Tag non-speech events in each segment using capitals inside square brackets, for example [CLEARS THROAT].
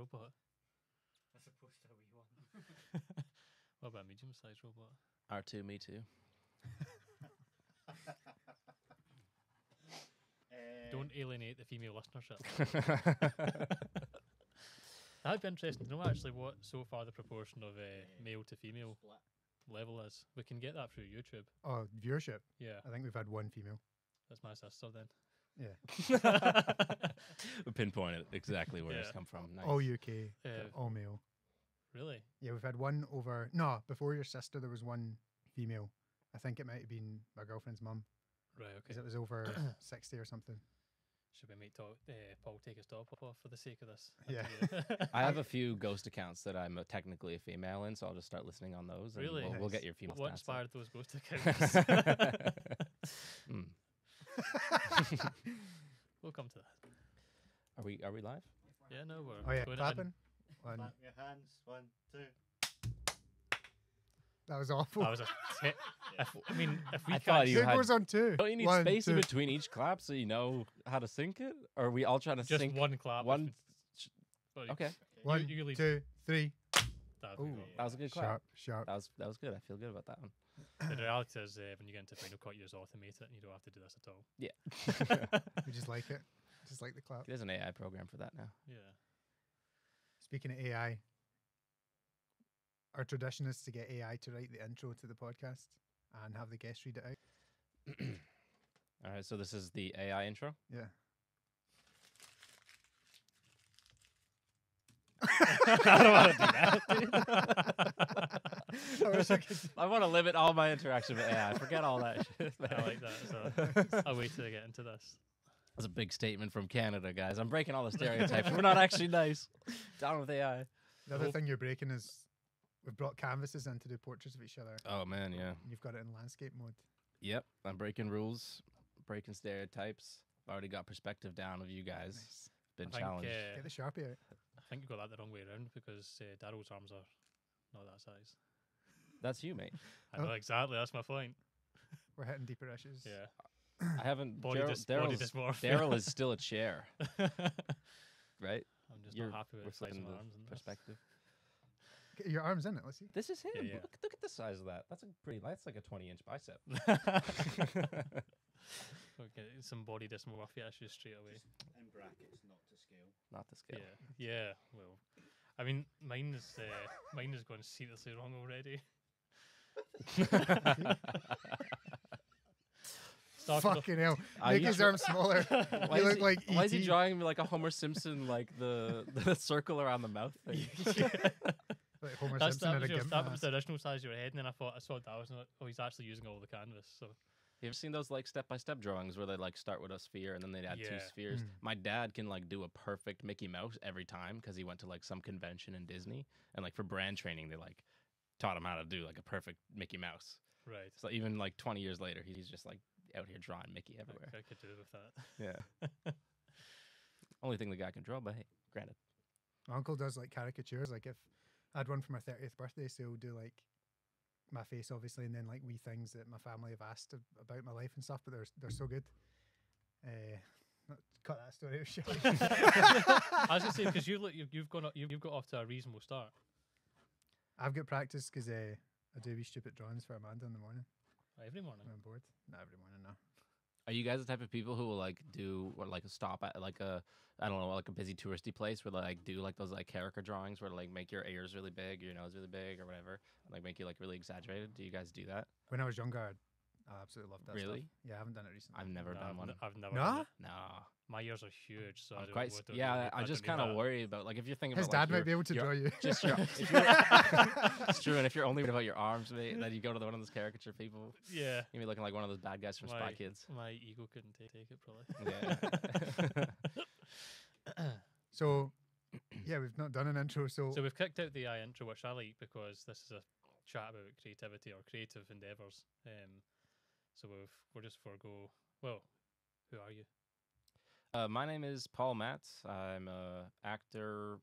robot? As opposed to a wee one. [LAUGHS] What about a medium sized robot? R2, me too. [LAUGHS] Don't alienate the female listenership. [LAUGHS] That'd be interesting to know actually what so far the proportion of uh, male to female split. level is. We can get that through YouTube. Oh, viewership. Yeah, I think we've had one female. that's my sister then. Yeah. [LAUGHS] [LAUGHS] we pinpointed exactly where it's Yeah. come from. Nice. All UK, Uh, all male. really? Yeah, we've had one over. No, before your sister, there was one female. I think it might have been my girlfriend's mum Right, because okay. it was over [COUGHS] 60 or something. Should we make talk, uh, Paul take his top off for the sake of this? Yeah. [LAUGHS] I have a few ghost accounts that I'm uh, technically a female in, so I'll just start listening on those. and Really? We'll, we'll get your female what stats up. inspired those ghost accounts? Mm. [LAUGHS] we'll come to that. Are we are we live? Yeah, no, we're Oh yeah, going clapping. One. Clap your hands. One, two. That was awful. That was a. T- if, I mean, if we I thought you Two had- goes on two. Don't you need One, space in between each clap so you know how to sync it? Or are we all trying to just sync? one clap. one- it's- Okay, One, you lead. two, three. that we Ooh. that was a good clap. Sharp, sharp. That was that was good. I feel good about that one. The [CLEARS THROAT] reality is, uh, when you get into Final Cut, you just automate it, and you don't have to do this at all. Yeah, [LAUGHS] We just like it. Just like the clap. there's an AI program for that now. Yeah. Speaking of AI, our tradition is to get AI to write the intro to the podcast and have the guest read it out. [CLEARS THROAT] All right, so this is the AI intro. Yeah. [LAUGHS] I don't want to do that. [LAUGHS] I wish I could. I want to limit all my interaction with AI. Forget all that [LAUGHS] shit. I like that. So [LAUGHS] I'll wait till I get into this. That's a big statement from Canada, guys. I'm breaking all the stereotypes. We're not actually nice. Down with AI. The other Hope- thing you're breaking is we've brought canvases in to do portraits of each other. Oh man, yeah. and You've got it in landscape mode. Yep. I'm breaking rules, breaking stereotypes. I've already got perspective down of you guys. Nice. Been I think, challenged. uh, Get the sharpie out. I think you got that the wrong way around because uh, Daryl's arms are not that size. That's you, mate. [LAUGHS] I know exactly. That's my point. [LAUGHS] We're hitting deeper issues. Yeah. I haven't. Body, Daryl- dys- body Daryl's- dysmorphia. Daryl is [LAUGHS] still a chair, right? I'm just You're not happy with the size of reflecting my the arms. in this. perspective. Get your arms in it. Let's see. This is him. Yeah, yeah. Look, look at the size of that. That's a pretty. That's like a 20 inch bicep. okay, some body dysmorphia issues straight away. Just in brackets, not to scale. Not the scale. Yeah, yeah. Well, I mean, mine is uh, mine is going seriously wrong already. Started Fucking hell. Are Make you his tr- arms smaller. [LAUGHS] Why you is he, like why is he drawing me like a Homer Simpson, like the [LAUGHS] the circle around the mouth thing? [LAUGHS] Like Homer That's, Simpson that, was a your, gimp that was the original size of your head, and then I thought I saw that I was like, oh, he's actually using all the canvas. So You ever seen those like step by step drawings where they like start with a sphere and then they'd add two spheres? Mm. My dad can like do a perfect Mickey Mouse every time because he went to like some convention in Disney and like for brand training they like taught him how to do like a perfect Mickey Mouse. right, So even like 20 years later, he's just like out here drawing Mickey everywhere. I could do with that. Yeah. [LAUGHS] Only thing the guy can draw, but hey, granted. My uncle does like caricatures. Like if I had one for my thirtieth birthday, so he'll do like my face, obviously, and then like wee things that my family have asked about my life and stuff. But they're they're so good. Uh, cut that story out. shall I [LAUGHS] I? was gonna say because you look, you've, you've gone, o- you've, you've got off to a reasonable start. I've got practice because uh, I do wee stupid drawings for Amanda in the morning Every morning. when I'm bored. Not every morning, no. Are you guys the type of people who will like do or like a stop at like a I don't know like a busy touristy place where like do like those like character drawings where like make your ears really big, your nose really big, or whatever, and, like make you like really exaggerated? Do you guys do that? When I was younger, I'd- I absolutely love that. stuff. Really? Yeah, I haven't done it recently. I've never No, done I've, one. n- I've never. Nah? done it. No, My ears are huge, so I I'm don't, quite. I s- don't yeah, really- I don't just kind of that. worry about like if you're thinking His about, like, dad might your- be able to your- draw you. [LAUGHS] Just your, [LAUGHS] if it's true, and if you're only worried about your arms, mate, then you go to the, one of those caricature people. Yeah, You be looking like one of those bad guys from Spy Kids. my ego couldn't take, take it probably. [LAUGHS] Yeah. so, yeah, we've not done an intro. So, So we've kicked out the AI intro, which I like because this is a chat about creativity or creative endeavors. Um, so we've we're just forego. Well, who are you? Uh, my name is Paul Matte. I'm a actor,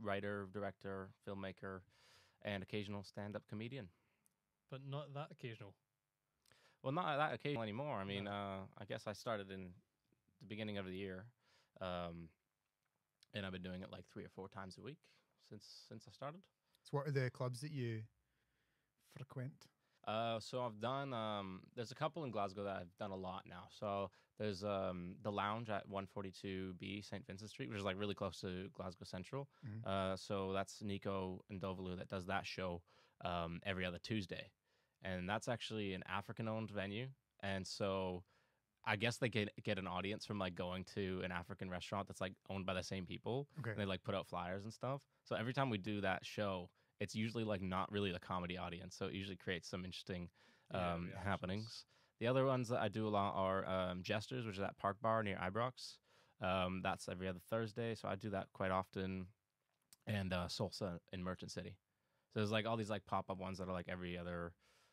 writer, director, filmmaker, and occasional stand-up comedian. But not that occasional. Well, not that occasional anymore. I mean, No. uh, I guess I started in the beginning of the year. Um, and I've been doing it like three or four times a week since since I started. So what are the clubs that you frequent? Uh, so I've done. Um, there's a couple in Glasgow that I've done a lot now. So there's um the lounge at 142B St Vincent Street, which is like really close to Glasgow Central. Mhm. Uh, so that's Nico and Dovalu that does that show um every other Tuesday, and that's actually an African-owned venue, and so. I guess they get get an audience from like going to an African restaurant that's like owned by the same people, Okay. and they like put out flyers and stuff. So every time we do that show, it's usually like not really the comedy audience. So it usually creates some interesting um, reactions. happenings. The other ones that I do a lot are um, Jesters, which is at Park Bar near Ibrox. Um, that's every other Thursday, so I do that quite often. And uh, Salsa in Merchant City. So there's like all these like pop up ones that are like every other,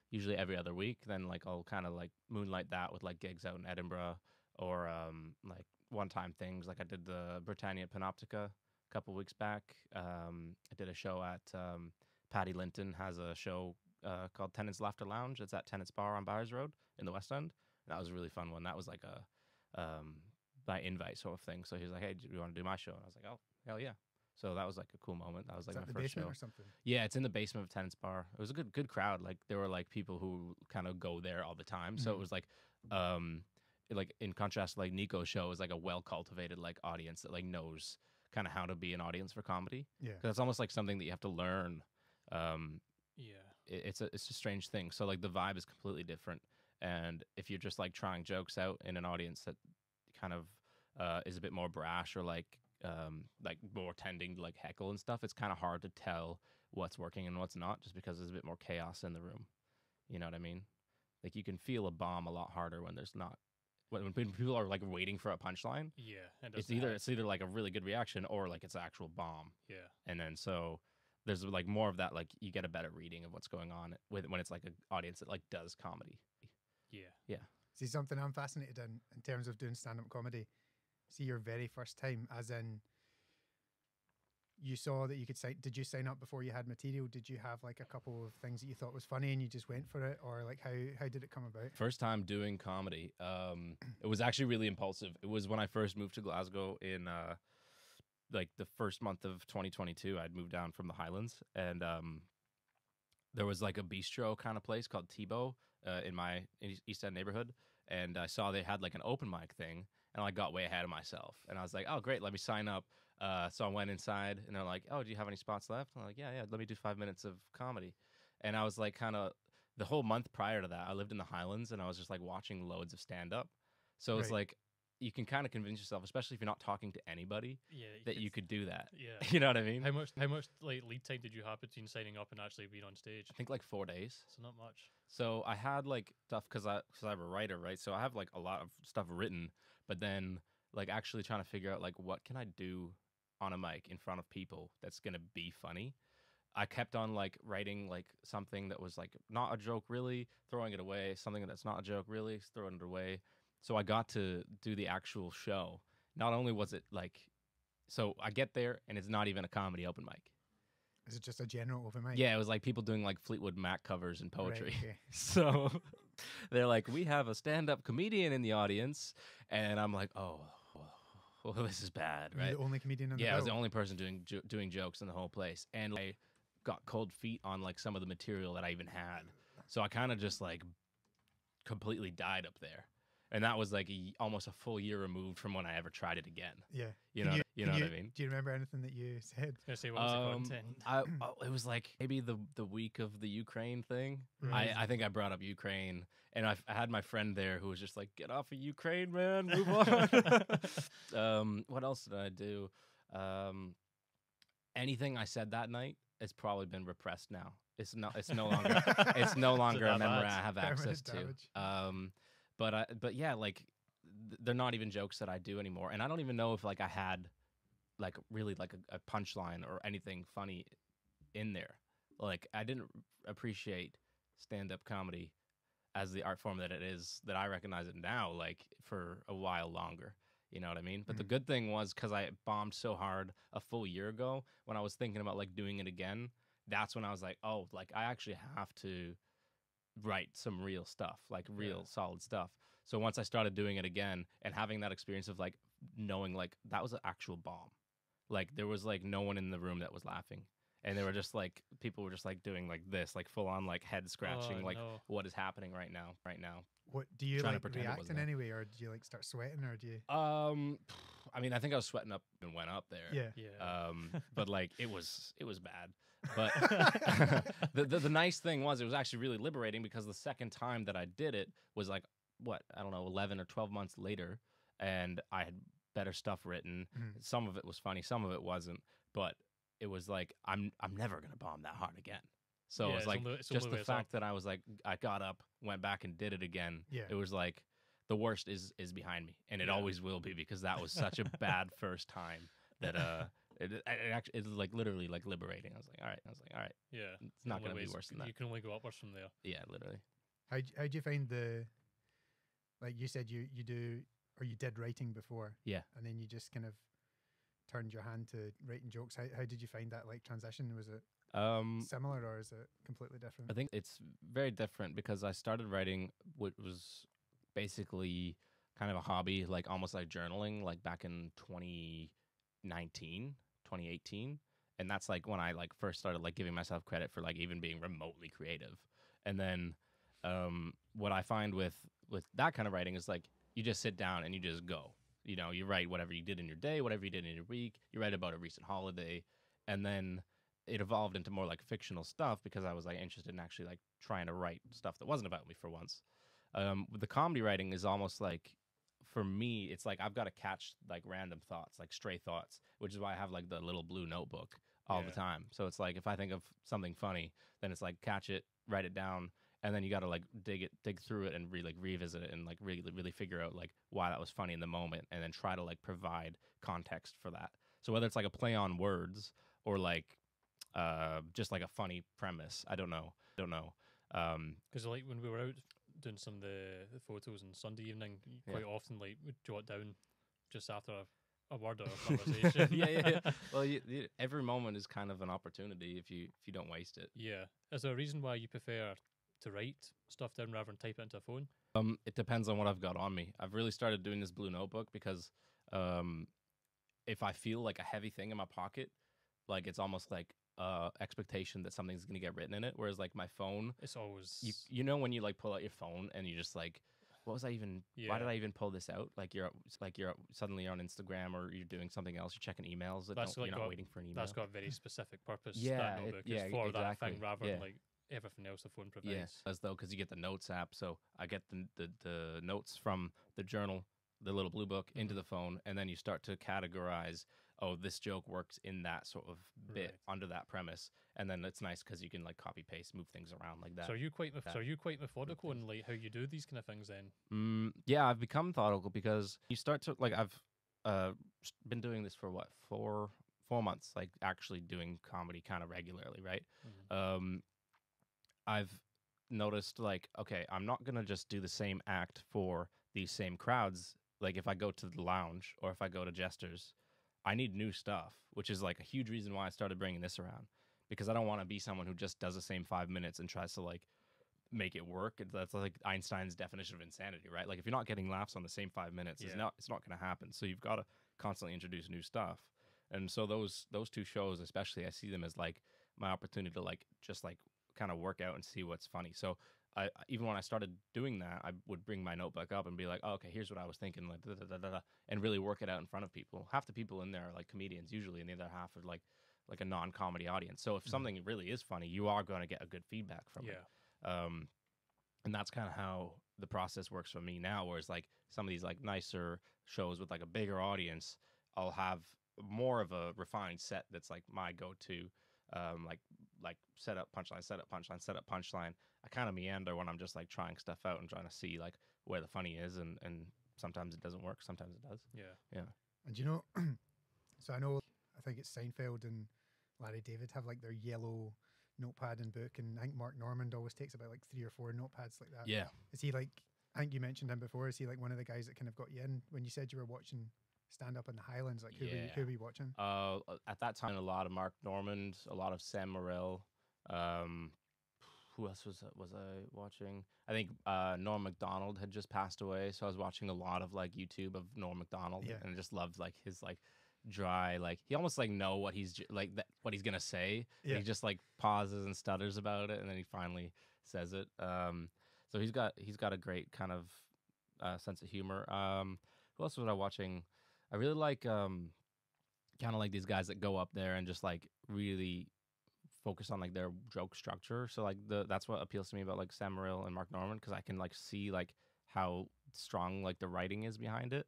usually every other week. Then like I'll kind of like moonlight that with like gigs out in Edinburgh or um, like one time things. Like I did the Britannia Panopticon a couple weeks back. Um, I did a show at um, Patty Linton has a show uh, called Tennents Laughter Lounge. It's at Tennents Bar on Byres Road in the West End. And that was a really fun one. That was like a um, by invite sort of thing. So he was like, "Hey, do you want to do my show?" And I was like, "Oh, hell yeah!" So that was like a cool moment. That was like that my first show. or something? Yeah, it's in the basement of Tennents Bar. It was a good good crowd. Like there were like people who kind of go there all the time. So it Mhm. was like um like in contrast like Nico's show is like a well cultivated like audience that like knows kind of how to be an audience for comedy. Yeah. Cuz it's almost like something that you have to learn. Um Yeah. it, it's a it's a strange thing. So like the vibe is completely different and if you're just like trying jokes out in an audience that kind of uh, is a bit more brash or like um, like more tending to like heckle and stuff, it's kind of hard to tell what's working and what's not, just because there's a bit more chaos in the room. You know what I mean? Like you can feel a bomb a lot harder when there's not when, when people are like waiting for a punchline. Yeah. It It's either have- it's either like a really good reaction or like it's an actual bomb, yeah. and then so there's like more of that like you get a better reading of what's going on with when it's like an audience that like does comedy. Yeah, yeah. See something I'm fascinated in in terms of doing stand up comedy. See your very first time, as in you saw that you could sign. Did you sign up before you had material? Did you have like a couple of things that you thought was funny and you just went for it, or like how how did it come about? First time doing comedy. Um, it was actually really impulsive. It was when I first moved to Glasgow in uh, like the first month of 2022. I'd moved down from the Highlands, and um, there was like a bistro kind of place called Tebow uh, in my East- East End neighborhood, and I saw they had like an open mic thing, and I got way ahead of myself, and I was like, oh great, let me sign up. Uh, so I went inside, and they're like, oh, do you have any spots left? I'm like, yeah, yeah, let me do five minutes of comedy, and I was like, kind of the whole month prior to that, I lived in the Highlands, and I was just like watching loads of stand up. So it's Right. like you can kind of convince yourself, especially if you're not talking to anybody, Yeah. that you could do that. Yeah. [LAUGHS] You know what I mean? How much? How much like lead time did you have between signing up and actually being on stage? I think like four days. So not much. So I had like stuff because I because I'm a writer, right? So I have like a lot of stuff written, but then like actually trying to figure out like what can I do on a mic in front of people that's gonna be funny. I kept on like writing like something that was like not a joke really, throwing it away, something that's not a joke really, throwing it away. So I got to do the actual show. Not only was it like, so I get there and it's not even a comedy open mic. Is it just a general open mic? Yeah, it was like people doing like Fleetwood Mac covers and Right, poetry. okay. [LAUGHS] So [LAUGHS] they're like, we have a stand up comedian in the audience. And I'm like, oh, [LAUGHS] well, this is bad, right? the only comedian in the Yeah, I was the only person doing jo- doing jokes in the whole place. And I got cold feet on like some of the material that I even had. So I kind of just like completely died up there. And that was like a, y- almost a full year removed from when I ever tried it again. Yeah. You know, you, know can what I mean? Do you remember anything that you said? I was say what was the Um, content? I, [CLEARS THROAT] oh, it was like maybe the the week of the Ukraine thing. Right. I, I think I brought up Ukraine, and I, I had my friend there who was just like, "Get off of Ukraine, man, move on." [LAUGHS] [LAUGHS] um, what else did I do? Um, anything I said that night has probably been repressed now. It's no, it's no longer, [LAUGHS] it's no longer a memory? I have access to. damage. Um, but I, but yeah, like th- they're not even jokes that I do anymore, and I don't even know if like I had like really like a, a punchline or anything funny in there. Like I didn't appreciate stand up comedy as the art form that it is that I recognize it now like for a while longer. You know what I mean? But the Mhm. good thing was cuz I bombed so hard a full year ago when I was thinking about like doing it again, that's when I was like, "Oh, like I actually have to write some real stuff, like real Yeah. solid stuff." So once I started doing it again and having that experience of like knowing like that was an actual bomb. Like there was like no one in the room that was laughing, and they were just like people were just like doing like this, like full on like head scratching, Oh, like no. what is happening right now, right now. What do you Trying to like pretend it react in there. any way, or do you like start sweating, or do you? Um, I mean, I think I was sweating up and went up there. Yeah. Yeah. Um, but like it was it was bad. But [LAUGHS] the, the the nice thing was it was actually really liberating because the second time that I did it was like what I don't know eleven or twelve months later, and I had better stuff written. Mhm. Some of it was funny, some of it wasn't, but it was like I'm I'm never gonna bomb that hard again. So Yeah, it was like it's just the way it's up. fact that I was like I got up, went back and did it again. Yeah. It was like the worst is is behind me, and it Yeah. always will be because that was such a bad first time that uh it, it actually it was like literally like liberating. I was like, all right, I was like, all right, yeah. it's not Only gonna be ways- worse than that. You can only go upwards from there. Yeah, literally. How how do you find the? Like you said, you you do or you did writing before. Yeah. And then you just kind of turned your hand to writing jokes. How how did you find that like transition? Was it Um, similar or is it completely different? I think it's very different because I started writing what was basically kind of a hobby, like almost like journaling, like back in 2019, 2018. And that's like when I like first started like giving myself credit for like even being remotely creative. And then um what I find with with that kind of writing is like you just sit down and you just go. You know, you write whatever you did in your day, whatever you did in your week. You write about a recent holiday, and then it evolved into more like fictional stuff because I was like interested in actually like trying to write stuff that wasn't about me for once. Um, the comedy writing is almost like for me, it's like I've got to catch like random thoughts, like stray thoughts, which is why I have like the little blue notebook all the time. So it's like if I think of something funny, then it's like catch it, write it down, and then you got to like dig it, dig through it, and re like revisit it, and like really really figure out like why that was funny in the moment, and then try to like provide context for that. So whether it's like a play on words or like uh just like a funny premise, I don't know, I don't know. Um, Because like when we were out doing some of the, the photos on Sunday evening, you Yeah. quite often like would jot down just after a, a word or a [LAUGHS] conversation. yeah, yeah, yeah. [LAUGHS] Well, you, you, every moment is kind of an opportunity if you if you don't waste it. Yeah. Is there a reason why you prefer to write stuff down rather than type it into a phone? Um, it depends on what I've got on me. I've really started doing this blue notebook because um, if I feel like a heavy thing in my pocket, like it's almost like uh expectation that something's gonna get written in it. Whereas like my phone, It's always you you know when you like pull out your phone and you just like, what was I even? Why did I even pull this out? Like you're like you're suddenly you're on Instagram or you're doing something else. You're checking emails. That That's don't, like you're not got- waiting for an email. that's got a very specific purpose. Yeah, that it- yeah, is for that thing rather yeah. than like everything else the phone provides. Yes, as though because you get the notes app, so I get the, the the notes from the journal, the little blue book, into Mhm. the phone, and then you start to categorize. Oh, this joke works in that sort of bit Right. under that premise, and then it's nice because you can like copy paste, move things around like that. So are you quite meth- so that are you quite methodical in like how you do these kind of things then? Mm, yeah, I've become methodical because you start to like I've uh been doing this for what four four months, like actually doing comedy kind of regularly, right? Mhm. um i've noticed like okay i'm not gonna just do the same act for these same crowds like if i go to the lounge or if i go to jesters i need new stuff which is like a huge reason why i started bringing this around because i don't want to be someone who just does the same five minutes and tries to like make it work. That's like einstein's definition of insanity right? Like if you're not getting laughs on the same five minutes it's not it's not going to happen. So you've got to constantly introduce new stuff. And so those those two shows especially i see them as like my opportunity to like just like kind of work out and see what's funny. So I even when I started doing that, I would bring my notebook up and be like, oh, okay, here's what I was thinking, like da, da, da, and really work it out in front of people. Half the people in there are like comedians usually, and the other half are like like a non-comedy audience. So if Mhm. something really is funny, you are going to get a good feedback from Yeah. it. Um, and that's kind of how the process works for me now. Whereas like some of these like nicer shows with like a bigger audience, I'll have more of a refined set that's like my go-to. Um, like like set up punchline, set up punchline, set up punchline. I kind of meander when I'm just like trying stuff out and trying to see like where the funny is, and and sometimes it doesn't work, sometimes it does. Yeah. Yeah. And you know, [CLEARS THROAT] so I know, I think it's Seinfeld and Larry David have like their yellow notepad and book, and I think Mark Normand always takes about like three or four notepads like that. Yeah, Is he like? I think you mentioned him before. Is he like one of the guys that kind of got you in when you said you were watching stand up in the Highlands? Like who were you, who were you watching? Uh, at that time, a lot of Mark Normand, a lot of Sam Morril. Um, who else was was I watching? I think uh, Norm Macdonald had just passed away, so I was watching a lot of like YouTube of Norm Macdonald, Yeah. and I just loved like his like dry. Like he almost like know what he's like that what he's gonna say. Yeah. He just like pauses and stutters about it, and then he finally says it. Um, so he's got he's got a great kind of uh, sense of humor. Um, who else was I watching? I really like um, kind of like these guys that go up there and just like really focus on like their joke structure. So like the that's what appeals to me about like Sam Morril and Mark Normand because I can like see like how strong like the writing is behind it.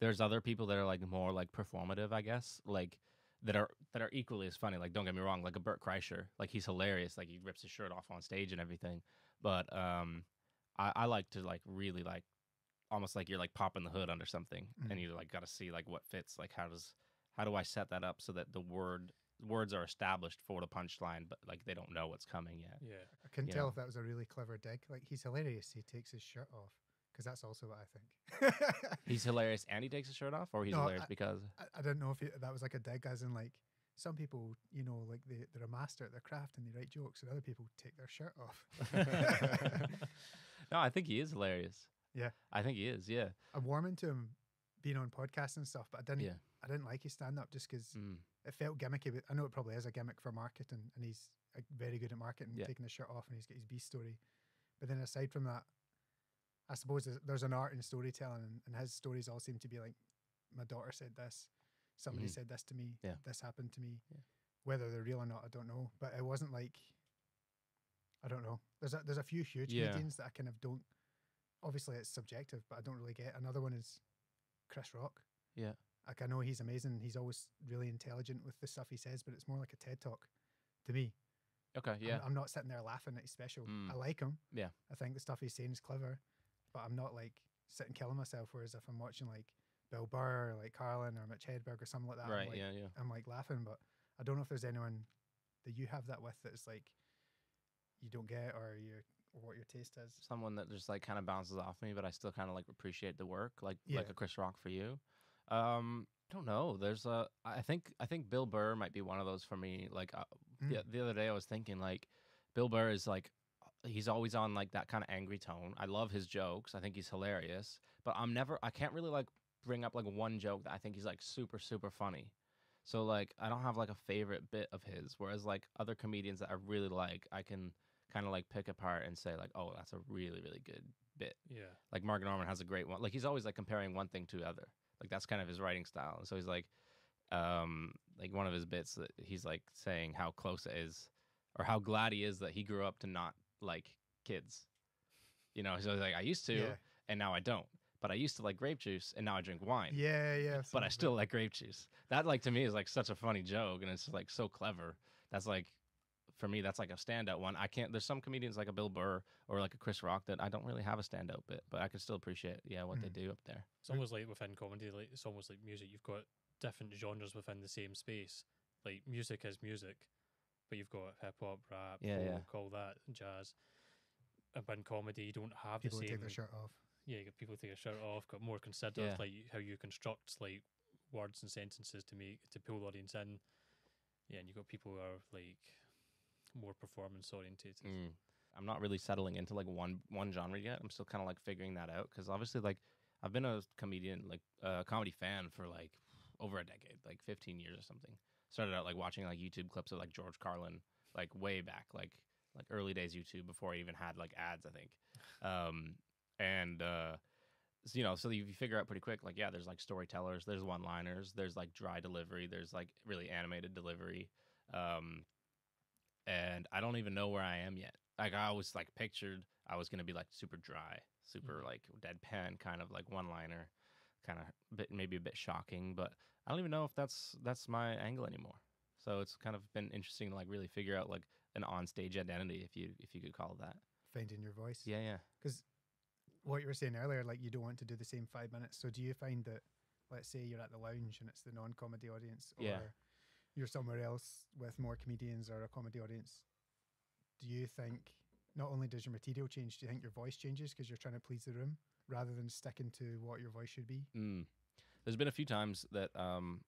There's other people that are like more like performative, I guess, like that are that are equally as funny. Like don't get me wrong, like a Bert Kreischer, like he's hilarious, like he rips his shirt off on stage and everything. But um, I, I like to like really like almost like you're like popping the hood under something, and Mhm. you like got to see like what fits. Like how does how do I set that up so that the word words are established for the punchline, but like they don't know what's coming yet. Yeah. I couldn't you tell know. if that was a really clever dig. Like he's hilarious. He takes his shirt off because that's also what I think. [LAUGHS] He's hilarious and he takes his shirt off, or he's No, hilarious I- because I, I don't know if he, that was like a dig, as in like some people, you know, like they they're a master at their craft and they write jokes, and other people take their shirt off. [LAUGHS] no, I think he is hilarious. Yeah. I think he is. Yeah, I'm warming to him being on podcasts and stuff, but I didn't. Yeah. I didn't like his stand up just because Mm. It felt gimmicky. But I know it probably is a gimmick for marketing, and he's very good at marketing, Yeah. taking the shirt off, and he's got his beast story. But then aside from that, I suppose there's, an art in storytelling, and, and his stories all seem to be like, my daughter said this, somebody Mhm. said this to me, Yeah. this happened to me. Yeah. Whether they're real or not, I don't know. But it wasn't like, I don't know. There's a there's a few huge comedians that I kind of don't. Obviously, it's subjective, but I don't really get. Another one is Chris Rock. Yeah. Like I know he's amazing. He's always really intelligent with the stuff he says, but it's more like a TED talk to me. Okay. I'm- Yeah. I'm, not sitting there laughing at his special. Mm. I like him. Yeah. I think the stuff he's saying is clever, but I'm not like sitting killing myself. Whereas if I'm watching like Bill Burr or like Carlin or Mitch Hedberg or something like that, right. I'm like, yeah. Yeah. I'm like laughing. But I don't know if there's anyone that you have that with that's like you don't get or you or what your taste is. Someone that just like kind of bounces off me, but I still kind of like appreciate the work, like like a Chris Rock for you. Um, I don't know. There's a. I think I think Bill Burr might be one of those for me. Like uh, the, Mm. the other day, I was thinking like Bill Burr is like he's always on like that kind of angry tone. I love his jokes. I think he's hilarious, but I'm never. I can't really like bring up like one joke that I think he's like super super funny. So like I don't have like a favorite bit of his. Whereas like other comedians that I really like, I can kind of like pick apart and say like, oh, that's a really really good bit. Yeah. Like Mark Normand has a great one. Like he's always like comparing one thing to other. Like that's kind of his writing style. And so he's like, um, like one of his bits that he's like saying how close it is, or how glad he is that he grew up to not like kids. You know, so he's like, I used to, Yeah. and now I don't. But I used to like grape juice, and now I drink wine. Yeah, yeah. But I still like grape juice. That like to me is like such a funny joke, and it's like so clever. That's like for me, that's like a standout one. I can't. There's some comedians like a Bill Burr or like a Chris Rock that I don't really have a standout bit, but I can still appreciate yeah what they mm. do up there. It's almost like within comedy, like it's almost like music. You've got different genres within the same space. Like music is music, but you've got hip hop, rap, Yeah, yeah. all that, jazz. And in comedy, you don't have People the would same. take their shirt off. Yeah, you got people take their shirt off. Got more considered, Yeah. like how you construct like words and sentences to make to pull the audience in. Yeah, and you've got people who are like more performance orientated. Mm. I'm not really settling into like one one genre yet. I'm still kind of like figuring that out because obviously like I've been a comedian like a comedy fan for like over a decade, like 15 years or something. Started out like watching like YouTube clips of like George Carlin, like way back, like like early days YouTube before I even had like ads, I think. Um, and uh, so, you know, so you figure out pretty quick, like yeah, there's like storytellers, there's one-liners, there's like dry delivery, there's like really animated delivery. Um, and I don't even know where I am yet. Like I always like pictured I was gonna be like super dry, super Mhm. like deadpan, kind of like one liner, kind of bit maybe a bit shocking, but I don't even know if that's that's my angle anymore. So it's kind of been interesting to like really figure out like an on-stage identity, if you if you could call it that. Finding your voice. Yeah, yeah. Because what you were saying earlier, like you don't want to do the same five minutes. So do you find that, let's say you're at the lounge and it's the non-comedy audience, or Yeah. You're somewhere else with more comedians or a comedy audience? Do you think not only does your material change, do you think your voice changes because you're trying to please the room rather than sticking to what your voice should be? Mm. There's been a few times that um,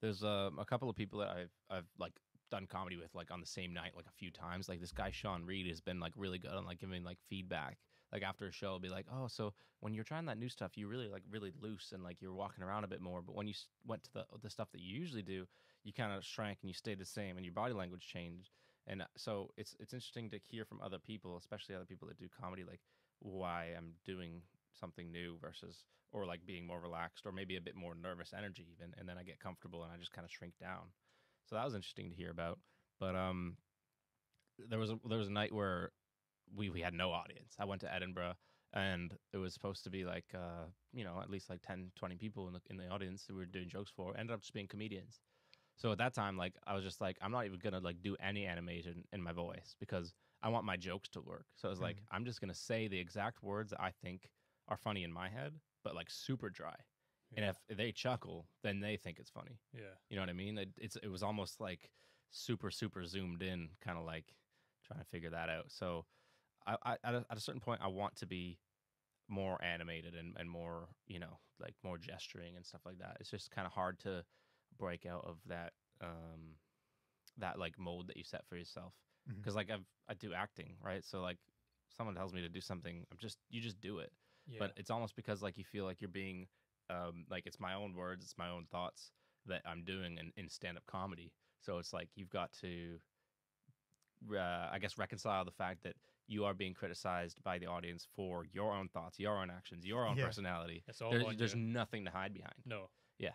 there's um, a couple of people that I've I've like done comedy with like on the same night like a few times. Like this guy Sean Reed has been like really good on like giving like feedback. like after a show, it'll be like, oh, so when you're trying that new stuff, you really like really loose and like you're walking around a bit more. But when you went to the the stuff that you usually do, you kind of shrank and you stayed the same, and your body language changed. And uh, so it's it's interesting to hear from other people, especially other people that do comedy, like why I'm doing something new versus or like being more relaxed or maybe a bit more nervous energy even and then I get comfortable and I just kind of shrink down. So that was interesting to hear about. But um there was a there was a night where we we had no audience. I went to Edinburgh and it was supposed to be like uh you know at least like 10 20 people in the in the audience that we were doing jokes for ended up just being comedians. So at that time like I was just like I'm not even going to like do any animation in my voice because I want my jokes to work. So I was like mm. I'm just going to say the exact words that I think are funny in my head but like super dry. And Yeah. if, if they chuckle, then they think it's funny. yeah, You know what I mean? It, it's it was almost like super super zoomed in, kind of like trying to figure that out. So I, I at, a, at a certain point, I want to be more animated and, and more you know like more gesturing and stuff like that. It's just kind of hard to break out of that um that like mold that you set for yourself. Because like I've I do acting right, so like someone tells me to do something, I'm just you just do it. Yeah. but it's almost because like you feel like you're being um like it's my own words it's my own thoughts that i'm doing in, in stand-up comedy. So it's like you've got to uh, i guess reconcile the fact that you are being criticized by the audience for your own thoughts your own actions your own Yeah. personality. It's all there's, there's nothing to hide behind. No, yeah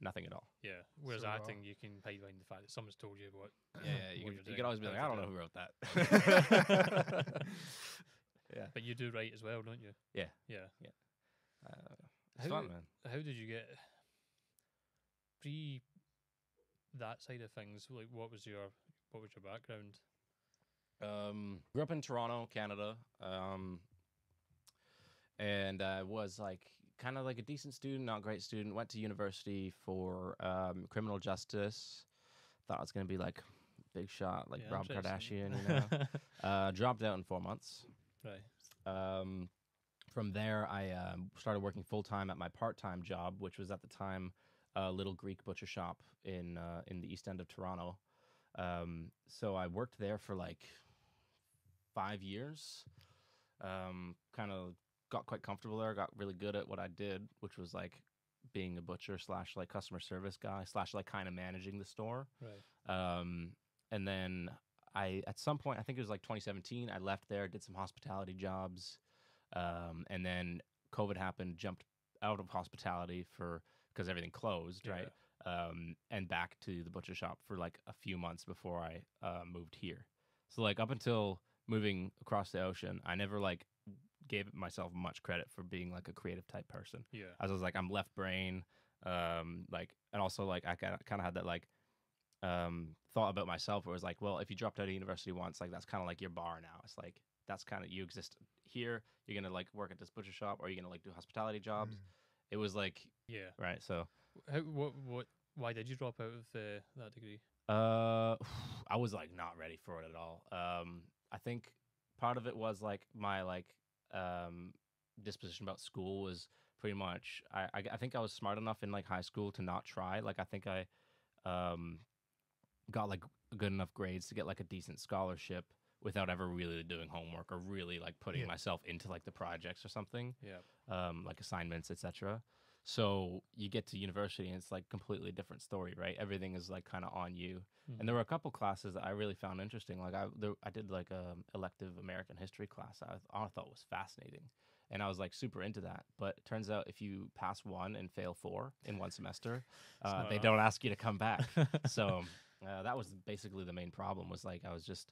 nothing at all yeah. Whereas So, uh, acting, you can hide behind the fact that someone's told you what. [LAUGHS] yeah, yeah you, what can, you're you doing, can always be like i don't know who wrote that [LAUGHS] yeah But you do write as well, don't you? Yeah. Yeah. uh, it's How fun man How did you get pre that side of things? Like, what was your what was your background? Um, grew up in Toronto, Canada. Um, and uh, was like kind of like a decent student, not great student. Went to university for um, criminal justice. Thought I was gonna be like big shot, like Yeah, Rob. Kardashian. You know, [LAUGHS] uh, dropped out in four months. right. Um, from there, I um, started working full time at my part time job, which was at the time a little Greek butcher shop in uh, in the east end of Toronto. Um, so I worked there for like five years. Um, kind of got quite comfortable there. Got really good at what I did, which was like being a butcher slash like customer service guy slash like kind of managing the store. Right. Um, and then I, at some point, I think it was like 2017, I left there, did some hospitality jobs. Um, and then COVID happened, jumped out of hospitality for because everything closed, right? Um, and back to the butcher shop for like a few months before I uh, moved here. So like up until moving across the ocean, I never like gave myself much credit for being like a creative type person. Yeah. I was like I'm left brain, um, like, and also like I kind of had that like um thought about myself where it was like, well, if you dropped out of university once, like that's kind of like your bar now. It's like that's kind of you exist here. You're gonna like work at this butcher shop, or you're gonna like do hospitality jobs. Mm. It was like Yeah. right. So How? What? What? Why did you drop out of uh, that degree? uh, [SIGHS] I was like not ready for it at all. Um, I think part of it was like my like um disposition about school was pretty much I, I I think I was smart enough in like high school to not try. Like I think I um got like good enough grades to get like a decent scholarship without ever really doing homework or really like putting Yeah. myself into like the projects or something Yeah. um, like assignments, etc. So you get to university and it's like completely different story, right? Everything is like kind of on you. Mm-hmm. And there were a couple classes that I really found interesting. Like I, there, I did like a elective American history class. I, I thought was fascinating, and I was like super into that. But it turns out if you pass one and fail four in one semester, uh, they don't ask you to come back. [LAUGHS] so uh, that was basically the main problem. Was like I was just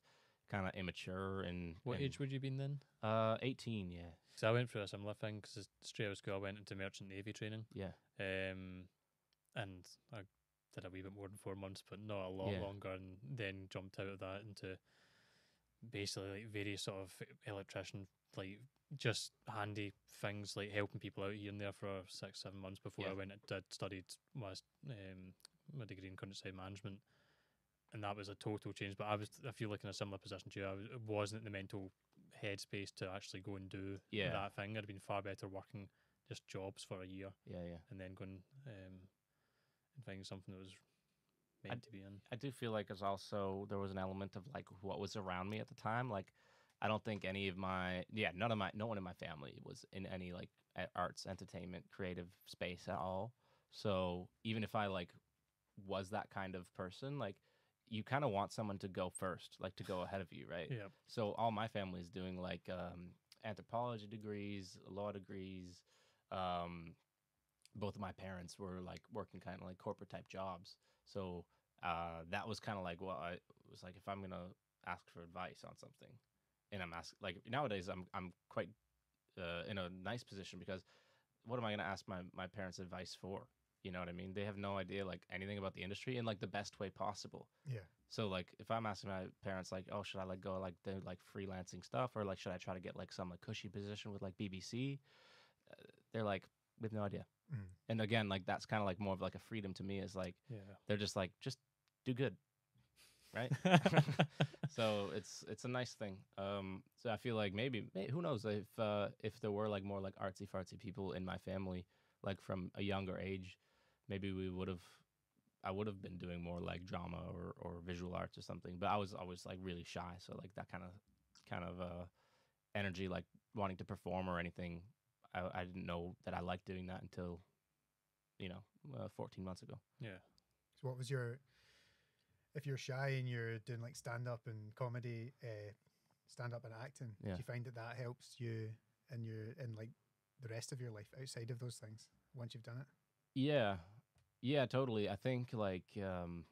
kind of immature and what and, age would you have been then? Uh, eighteen. Yeah, Because I went through a similar thing. Because straight out of school, I went into merchant navy training. yeah, Um, and I did a wee bit more than four months, but not a lot Yeah. longer. And then jumped out of that into basically like various sort of electrician, like just handy things, like helping people out here and there for six, seven months before I went and did studied my um, my degree in countryside management. And that was a total change. But I was, I feel like in a similar position to you. I was, wasn't the mental headspace to actually go and do Yeah. that thing. I'd have been far better working just jobs for a year yeah, yeah. and then going um, and finding something that was meant to be in. I do feel like there's also there was an element of like what was around me at the time. Like I don't think any of my yeah none of my no one in my family was in any like arts, entertainment, creative space at all. So even if I like was that kind of person, like you kind of want someone to go first, like to go ahead of you, right? Yeah. So all my family is doing like um, anthropology degrees, law degrees. Um, both of my parents were like working kind of like corporate type jobs. So uh, that was kind of like well, I was like if I'm gonna ask for advice on something, and I'm asked like nowadays I'm I'm quite uh, in a nice position because what am I gonna ask my my parents advice for? You know what I mean? They have no idea like anything about the industry in like the best way possible. Yeah. So like if I'm asking my parents like, oh, should I like go like do like freelancing stuff or like should I try to get like some like cushy position with like BBC? Uh, they're like we have no idea. Mm. And again, like that's kind of like more of like a freedom to me is like Yeah. they're just like just do good, right? [LAUGHS] [LAUGHS] so it's it's a nice thing. Um, so I feel like maybe, may who knows if uh, if there were like more like artsy fartsy people in my family, like from a younger age, maybe we would have. I would have been doing more like drama or, or visual arts or something, but I was always like really shy. So like that kind of kind of uh, energy, like wanting to perform or anything, I, I didn't know that I liked doing that until, you know, uh, 14 months ago. yeah. So what was your if you're shy and you're doing like stand up and comedy, uh, stand up and acting, Yeah. do you find that that helps you in your in like the rest of your life outside of those things once you've done it? Yeah, yeah, totally. I think like um,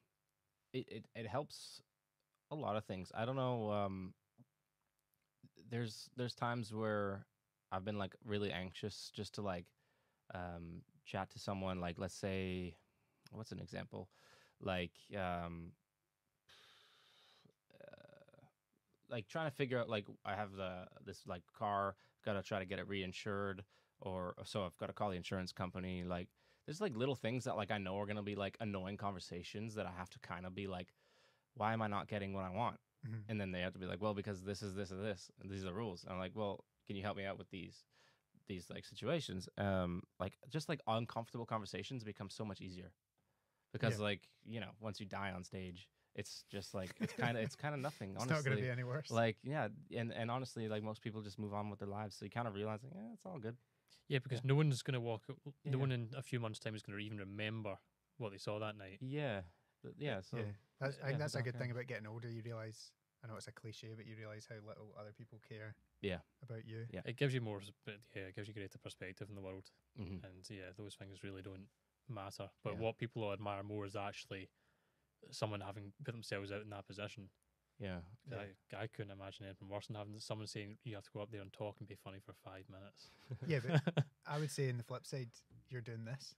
it, it it helps a lot of things. I don't know. Um, there's there's times where I've been like really anxious just to like um, chat to someone. Like let's say, what's an example? Like um, uh, like trying to figure out like I have the this like car, I've got to try to get it reinsured, or so I've got to call the insurance company. Like there's like little things that like I know are gonna be like annoying conversations that I have to kind of be like, why am I not getting what I want? Mhm. And then they have to be like, well, because this is this and this, and these are the rules. And I'm like, well, can you help me out with these, these like situations? Um, like just like uncomfortable conversations become so much easier, because Yeah. like you know, once you die on stage, it's just like it's [LAUGHS] kind of it's kind of nothing. It's honestly, not going to be any worse. like yeah, and and honestly, like most people just move on with their lives, so you kind of realize like, yeah, it's all good. Yeah, because no one's going to walk. o- Yeah. No one in a few months' time is going to even remember what they saw that night. Yeah, th- yeah. So yeah, that's, I yeah, think that's a good thing about getting older. You realize, I know it's a cliche, but you realize how little other people care. Yeah. about you. Yeah. It gives you more, yeah, it gives you greater perspective in the world, mhm. and yeah, those things really don't matter. But Yeah. what people admire more is actually someone having put themselves out in that position. Yeah, 'Cause I, I couldn't imagine anything worse than having someone saying you have to go up there and talk and be funny for five minutes. Yeah, but [LAUGHS] I would say in the flip side, you're doing this.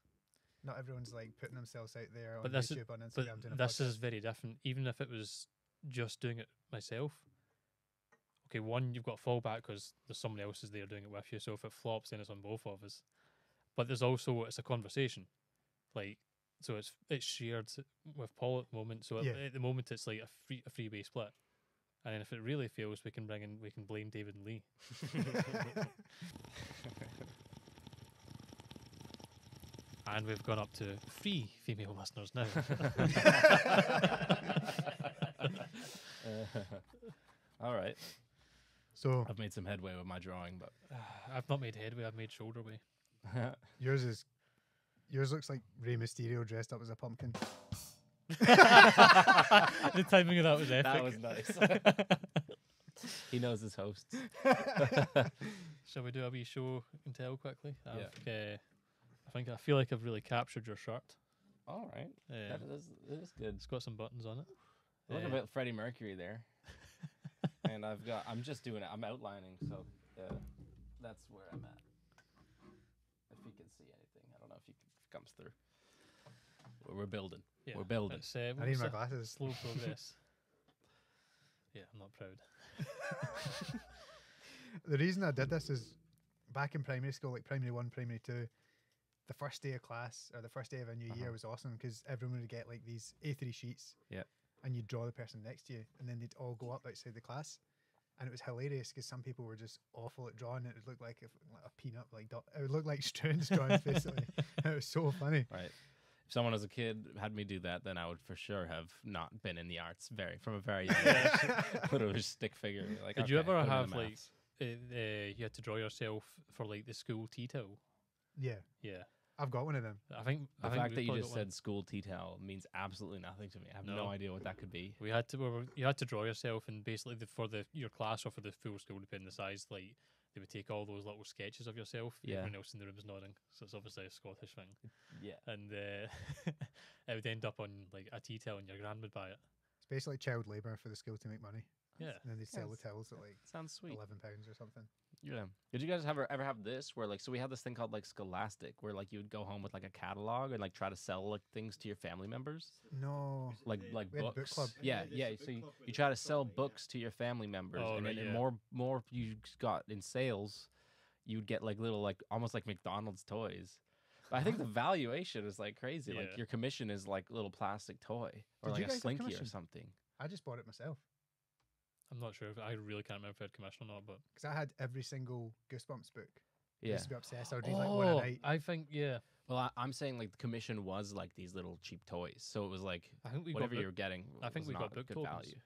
Not everyone's like putting themselves out there on But this is- YouTube, on But Instagram, doing a this podcast. is very different. Even if it was just doing it myself. Okay, one, you've got fallback because there's someone else is there doing it with you. So if it flops, then it's on both of us. But there's also it's a conversation, like so it's it's shared with Paul at the moment. So at, Yeah. at the moment it's like a free a freebie split, and then if it really fails, we can bring in we can blame David and Lee. [LAUGHS] And we've gone up to three female listeners now. [LAUGHS] all right. so I've made some headway with my drawing, but [SIGHS] I've not made headway, I've made shoulder way. [LAUGHS] yours is yours looks like Rey Mysterio dressed up as a pumpkin. [LAUGHS] the timing of that was epic. that was nice. [LAUGHS] he knows his hosts. [LAUGHS] Shall we do a wee show and tell quickly? I've, Yeah. uh, I think I feel like I've really captured your shirt. All right, Uh, that is, that is good. it's got some buttons on it. Look Uh, a bit Freddie Mercury there, and I've got. I'm just doing it. I'm outlining, so uh, that's where I'm at. If you can see anything, I don't know if you can, if it comes through. We're, we're building. Yeah, We're building. It's, uh, I need my glasses. Slow [LAUGHS] progress. yeah, I'm not proud. [LAUGHS] The reason I did this is back in primary school, like primary one, primary two, the first day of class or the first day of a new year Uh-huh. was awesome because everyone would get like these A3 sheets. Yep. And you'd draw the person next to you, and then they'd all go up outside the class. And it was hilarious because some people were just awful at drawing. It would look like, if, like a peanut, like it would look like Struan's drawings [LAUGHS] basically. [LAUGHS] it was so funny. Right. if someone as a kid had me do that, then I would for sure have not been in the arts very from a very young age. Would have just stick figure. Like, Did you ever put me in have, like. Uh, uh, you had to draw yourself for like the school tea towel. yeah, Yeah, I've got one of them. I think the I think fact that you just said school tea towel means absolutely nothing to me. I have no, No. idea what that could be. we had to we were, you had to draw yourself and basically the, for the your class or for the full school depending the size like they would take all those little sketches of yourself. Yeah. Everyone else in the room is nodding, so it's obviously a Scottish thing. [LAUGHS] Yeah. And uh, [LAUGHS] it would end up on like a tea towel, and your gran would buy it. It's basically child labour for the school to make money, Yeah, and then they'd sell the Yes. towels at like Sounds sweet. eleven pounds or something. Yeah. Did you guys ever ever have this where like so we had this thing called like Scholastic where like you would go home with like a catalog and like try to sell like things to your family members No, like like We had book books. club. Yeah, Yeah, yeah. So you, you try to book sell trolley, yeah. books to your family members, Oh, and right, then yeah. more more you got in sales, you'd get like little like almost like McDonald's toys. But I think the [LAUGHS] valuation is like crazy. Like your commission is like little plastic toy or Did like a slinky or something. I just bought it myself I'm not sure if I really can't remember if I had commission or not, but because I had every single Goosebumps book. I Yeah. used to be obsessed. I would read like one a oh, night. I think yeah, Well, I, I'm saying like the commission was like these little cheap toys, so it was like I think we whatever got you book, were getting. I think was we got not book good tokens. value.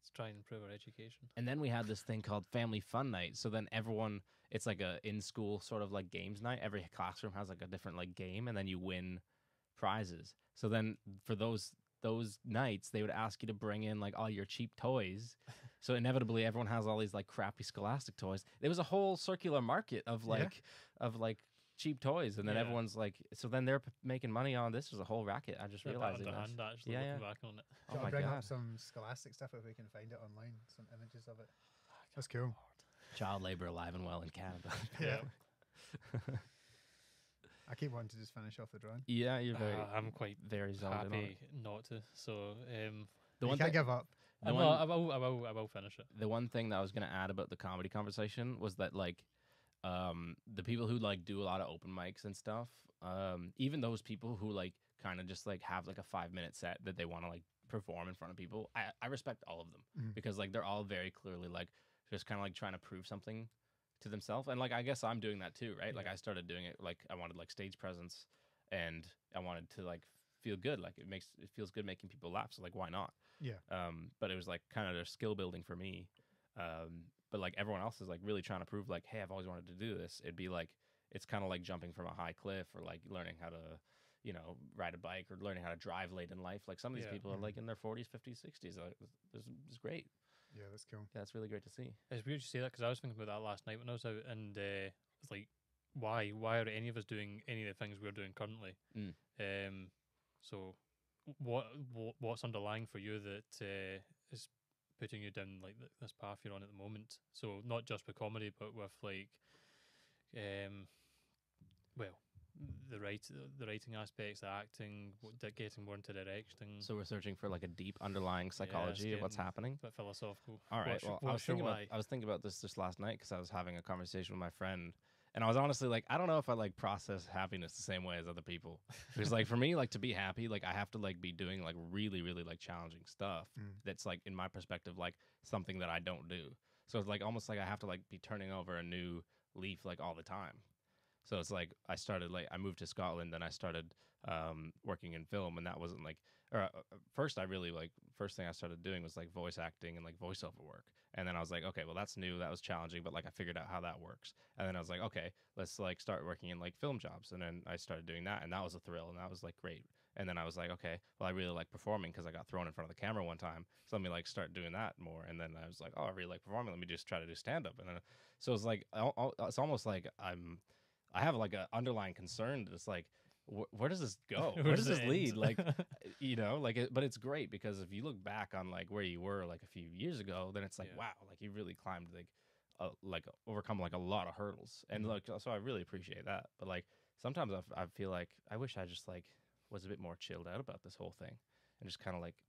let's try and improve our education. And then we had this thing called Family Fun Night. So then everyone, it's like a in school sort of like games night. Every classroom has like a different like game, and then you win prizes. So then for those those nights, they would ask you to bring in like all your cheap toys. [LAUGHS] so inevitably, everyone has all these like crappy Scholastic toys. There was a whole circular market of Yeah. like of like cheap toys, and then Yeah. everyone's like, so then they're p- making money on this. Was a whole racket. I just Bit realized it. underhand, actually, Yeah, looking yeah. back on it. Oh Shall I my bring god! up some Scholastic stuff if we can find it online, some images of it. Oh That's cool. Child labor alive and well in Canada. Yeah. [LAUGHS] [LAUGHS] I keep wanting to just finish off the drawing. yeah, you're very. Uh, I'm quite very zoned in happy not to. So um, The you one can't thing, give up. the I, will, I will, I will, I will finish it. the one thing that I was gonna add about the comedy conversation was that like um the people who like do a lot of open mics and stuff, um, even those people who like kind of just like have like a five minute set that they want to like perform in front of people, I, I respect all of them Mhm. because like they're all very clearly like just kind of like trying to prove something to themselves. And like I guess I'm doing that too, right? Like I started doing it like I wanted like stage presence and I wanted to like feel good. Like it makes it feels good making people laugh. So like why not? Yeah. Um, but it was like kind of their skill building for me. Um, but like everyone else is like really trying to prove like, hey, I've always wanted to do this. It'd be like it's kind of like jumping from a high cliff or like learning how to, you know, ride a bike or learning how to drive late in life. Like some of these Yeah. people are Mhm. like in their 40s, 50s, 60s. Like, this is great. Yeah, that's cool. Yeah, it's really great to see. It's weird you say that because I was thinking about that last night when I was out, and uh, it's like, why, why are any of us doing any of the things we're doing currently? Mm. Um, so, what, what what's underlying for you that uh, is putting you down like th- this path you're on at the moment? So not just with comedy, but with like, um, well, the write the writing aspects, the acting, getting more into directing. So we're searching for like a deep underlying psychology of what's happening. a bit philosophical. All right. What's your- well, I was what's your thinking about? I was thinking about this just last night because I was having a conversation with my friend, and I was honestly like, I don't know if I like process happiness the same way as other people. [LAUGHS] Because like for me, like to be happy, like I have to like be doing like really, really like challenging stuff. Mm. That's like in my perspective, like something that I don't do. So it's like almost like I have to like be turning over a new leaf like all the time. So it's like I started like I moved to Scotland and I started um, working in film, and that wasn't like or uh, uh, first I really like first thing I started doing was like voice acting and like voiceover work, and then I was like, okay, well that's new, that was challenging, but like I figured out how that works, and then I was like, okay, let's like start working in like film jobs, and then I started doing that, and that was a thrill, and that was like great. And then I was like, okay, well, I really like performing because I got thrown in front of the camera one time. So let me like start doing that more. And then I was like, oh, I really like performing. Let me just try to do stand up. And then so it's like, it's almost like I'm, I have like an underlying concern. It's like, wh- where does this go? [LAUGHS] Where, does it this lead? Like, [LAUGHS] you know, like, it, but it's great because if you look back on like where you were like a few years ago, then it's like, Yeah. wow, like you really climbed like, uh, like overcome like a lot of hurdles. And Mhm. like, so I really appreciate that. But like, sometimes I, f- I feel like I wish I just like was a bit more chilled out about this whole thing and just kind of like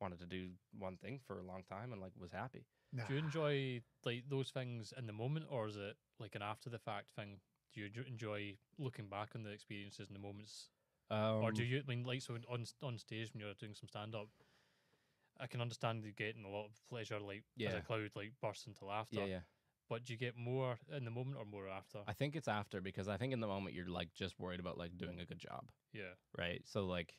wanted to do one thing for a long time and like was happy. Nah. Do you enjoy like those things in the moment, or is it like an after the fact thing? Do you enjoy looking back on the experiences and the moments, Um, or do you I mean like so on on stage when you're doing some stand up? I can understand you getting a lot of pleasure, like as a crowd like bursts into laughter. Yeah, yeah. But do you get more in the moment or more after? I think it's after because I think in the moment you're like just worried about like doing a good job, yeah. right? So like,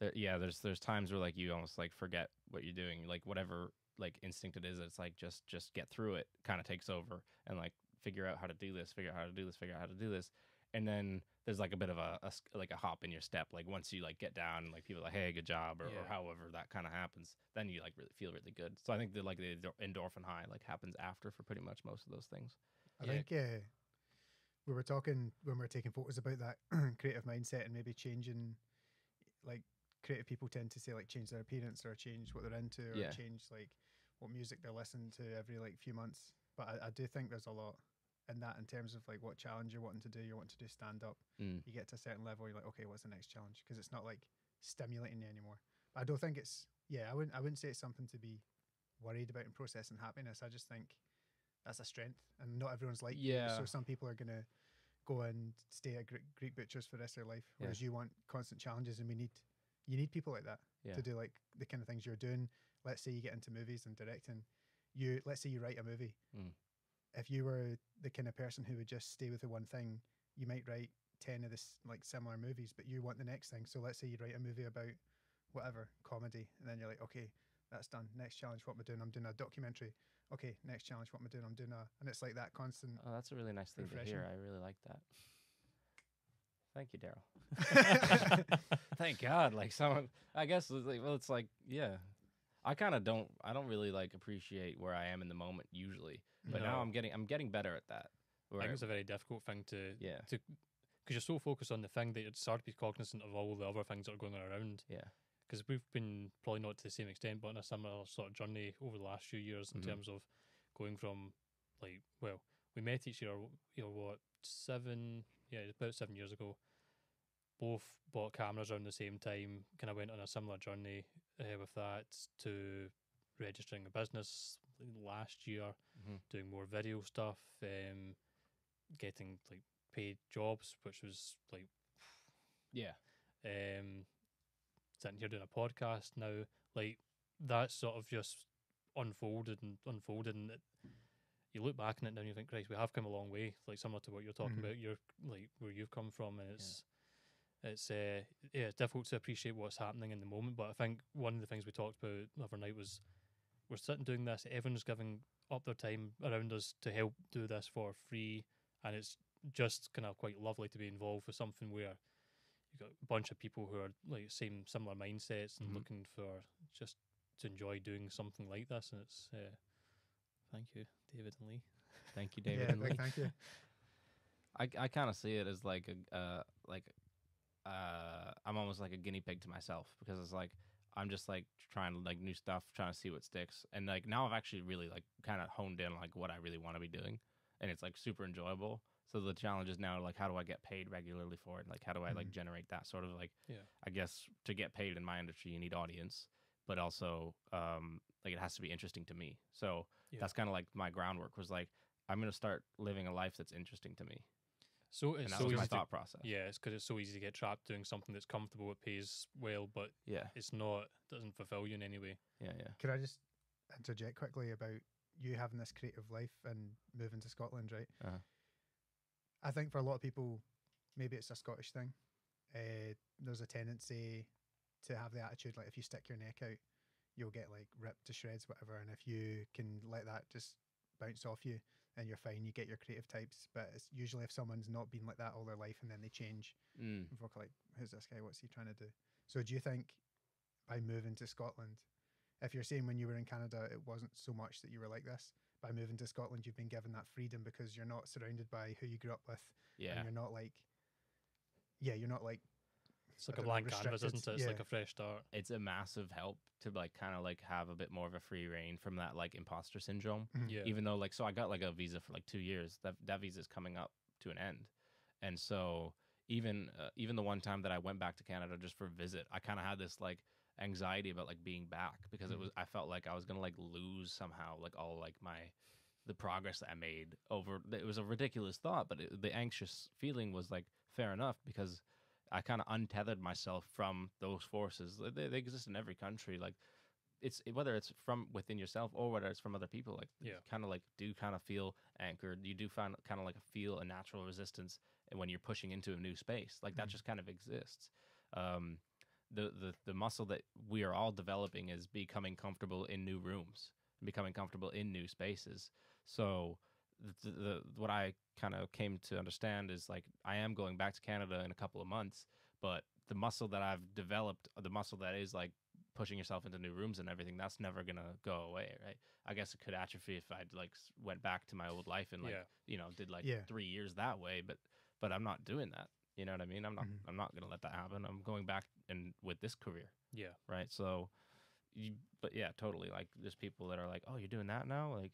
there, yeah, there's there's times where like you almost like forget what you're doing, like whatever like instinct it is. It's like just just get through it, kind of takes over, and like figure out how to do this, figure out how to do this, figure out how to do this, and then there's like a bit of a like a hop in your step. Like once you like get down, and like people are like, hey, good job, or, or however that kind of happens, then you like really feel really good. So I think that like the endor- endorphin high like happens after for pretty much most of those things. I Yeah. think uh, we were talking when we were taking photos about that [CLEARS THROAT] creative mindset and maybe changing, like creative people tend to say like change their appearance or change what they're into or Yeah. change like what music they're listening to every like few months. But I, I do think there's a lot in that in terms of like what challenge you're wanting to do. You're wanting to do stand up. Mm. You get to a certain level, you're like, okay, what's the next challenge? Because it's not like stimulating you anymore. But I don't think it's yeah. I wouldn't I wouldn't say it's something to be worried about in processing happiness. I just think that's a strength, and not everyone's like you. Yeah. So some people are gonna go and stay at Greek, butchers for the rest of their life, Yeah. whereas you want constant challenges, and we need you need people like that Yeah. to do like the kind of things you're doing. Let's say you get into movies and directing. You let's say you write a movie. Mm. If you were the kind of person who would just stay with the one thing, you might write ten of this like similar movies, but you want the next thing. So let's say you write a movie about whatever comedy, and then you're like, okay, that's done. Next challenge, what am I doing? I'm doing a documentary. Okay, next challenge, what am I doing? I'm doing a, and it's like that constant. Oh, that's a really nice thing to hear. I really like that. Thank you, Daryl. [LAUGHS] Thank [LAUGHS] God. Like someone, I guess. it's like- Well, it's like, yeah. I kind of don't. I don't really like appreciate where I am in the moment usually, but now I'm getting. I'm getting better at that. I think it's a very difficult thing to yeah, to because you're so focused on the thing that it's hard to be cognizant of all the other things that are going on around. yeah, Because we've been probably not to the same extent, but on a similar sort of journey over the last few years in Mhm. terms of going from like well, we met each year, you know what, seven yeah, about seven years ago. Both bought cameras around the same time. Kind of went on a similar journey uh, with that to registering a business last year, Mhm. doing more video stuff, um, getting like paid jobs, which was like yeah, um, sitting here doing a podcast now, like that sort of just unfolded and unfolded, and it, you look back on it now and you think, Christ, we have come a long way. Like similar to what you're talking Mhm. about, you're like where you've come from, and it's it's uh, yeah, it's difficult to appreciate what's happening in the moment. But I think one of the things we talked about the other night was we're sitting doing this. Everyone's giving up their time around us to help do this for free, and it's just kind of quite lovely to be involved with something where you've got a bunch of people who are like same similar mindsets and Mhm. looking for just to enjoy doing something like this. And it's uh, thank you, David and Lee. Thank you, [LAUGHS] David yeah, and Lee. thank you. I I kind of see it as like a uh like uh I'm almost like a guinea pig to myself because it's like I'm just like trying like new stuff, trying to see what sticks, and like now I've actually really like kind of honed in on, like what I really want to be doing, and it's like super enjoyable. So the challenge is now like how do I get paid regularly for it? Like how do I like Mhm. generate that sort of like Yeah. I guess to get paid in my industry you need audience, but also um like it has to be interesting to me. So Yeah. that's kind of like my groundwork was like I'm gonna start living a life that's interesting to me, So and it's that so was my easy to process. yeah, it's because it's so easy to get trapped doing something that's comfortable, it pays well, but yeah, it's not doesn't fulfill you in any way. yeah, yeah. Could I just interject quickly about you having this creative life and moving to Scotland, right? Uh-huh. I think for a lot of people, maybe it's a Scottish thing. Uh, there's a tendency to have the attitude like if you stick your neck out, you'll get like ripped to shreds, whatever. And if you can let that just bounce off you, then you're fine. You get your creative types. But it's usually if someone's not been like that all their life and then they change, Mm. and folk are like, who's this guy? What's he trying to do? So do you think by moving to Scotland, if you're saying when you were in Canada it wasn't so much that you were like this, by moving to Scotland you've been given that freedom because you're not surrounded by who you grew up with Yeah, and you're not like yeah, you're not like It's like a blank canvas, isn't it? It's like a fresh start. it's a massive help to like kind of like have a bit more of a free reign from that like imposter syndrome. Mhm. Yeah. Even though like so I got like a visa for like two years. That that visa is coming up to an end, and so even uh, even the one time that I went back to Canada just for a visit, I kind of had this like anxiety about like being back because it Mhm. was I felt like I was gonna like lose somehow like all like my the progress that I made over. It was a ridiculous thought, but it, the anxious feeling was like fair enough because I kind of untethered myself from those forces. They, they exist in every country. Like it's whether it's from within yourself or whether it's from other people like Yeah. kind of like do kind of feel anchored you do find kind of like feel a natural resistance when you're pushing into a new space like that Mhm. just kind of exists um the, the the muscle that we are all developing is becoming comfortable in new rooms becoming comfortable in new spaces so the, the what i kind of came to understand is like i am going back to canada in a couple of months but the muscle that i've developed the muscle that is like pushing yourself into new rooms and everything that's never gonna go away right i guess it could atrophy if i like went back to my old life and like Yeah. you know did like Yeah. three years that way but but i'm not doing that you know what i mean i'm not Mhm. i'm not gonna let that happen i'm going back and with this career Yeah. right so you, but yeah totally like there's people that are like oh you're doing that now like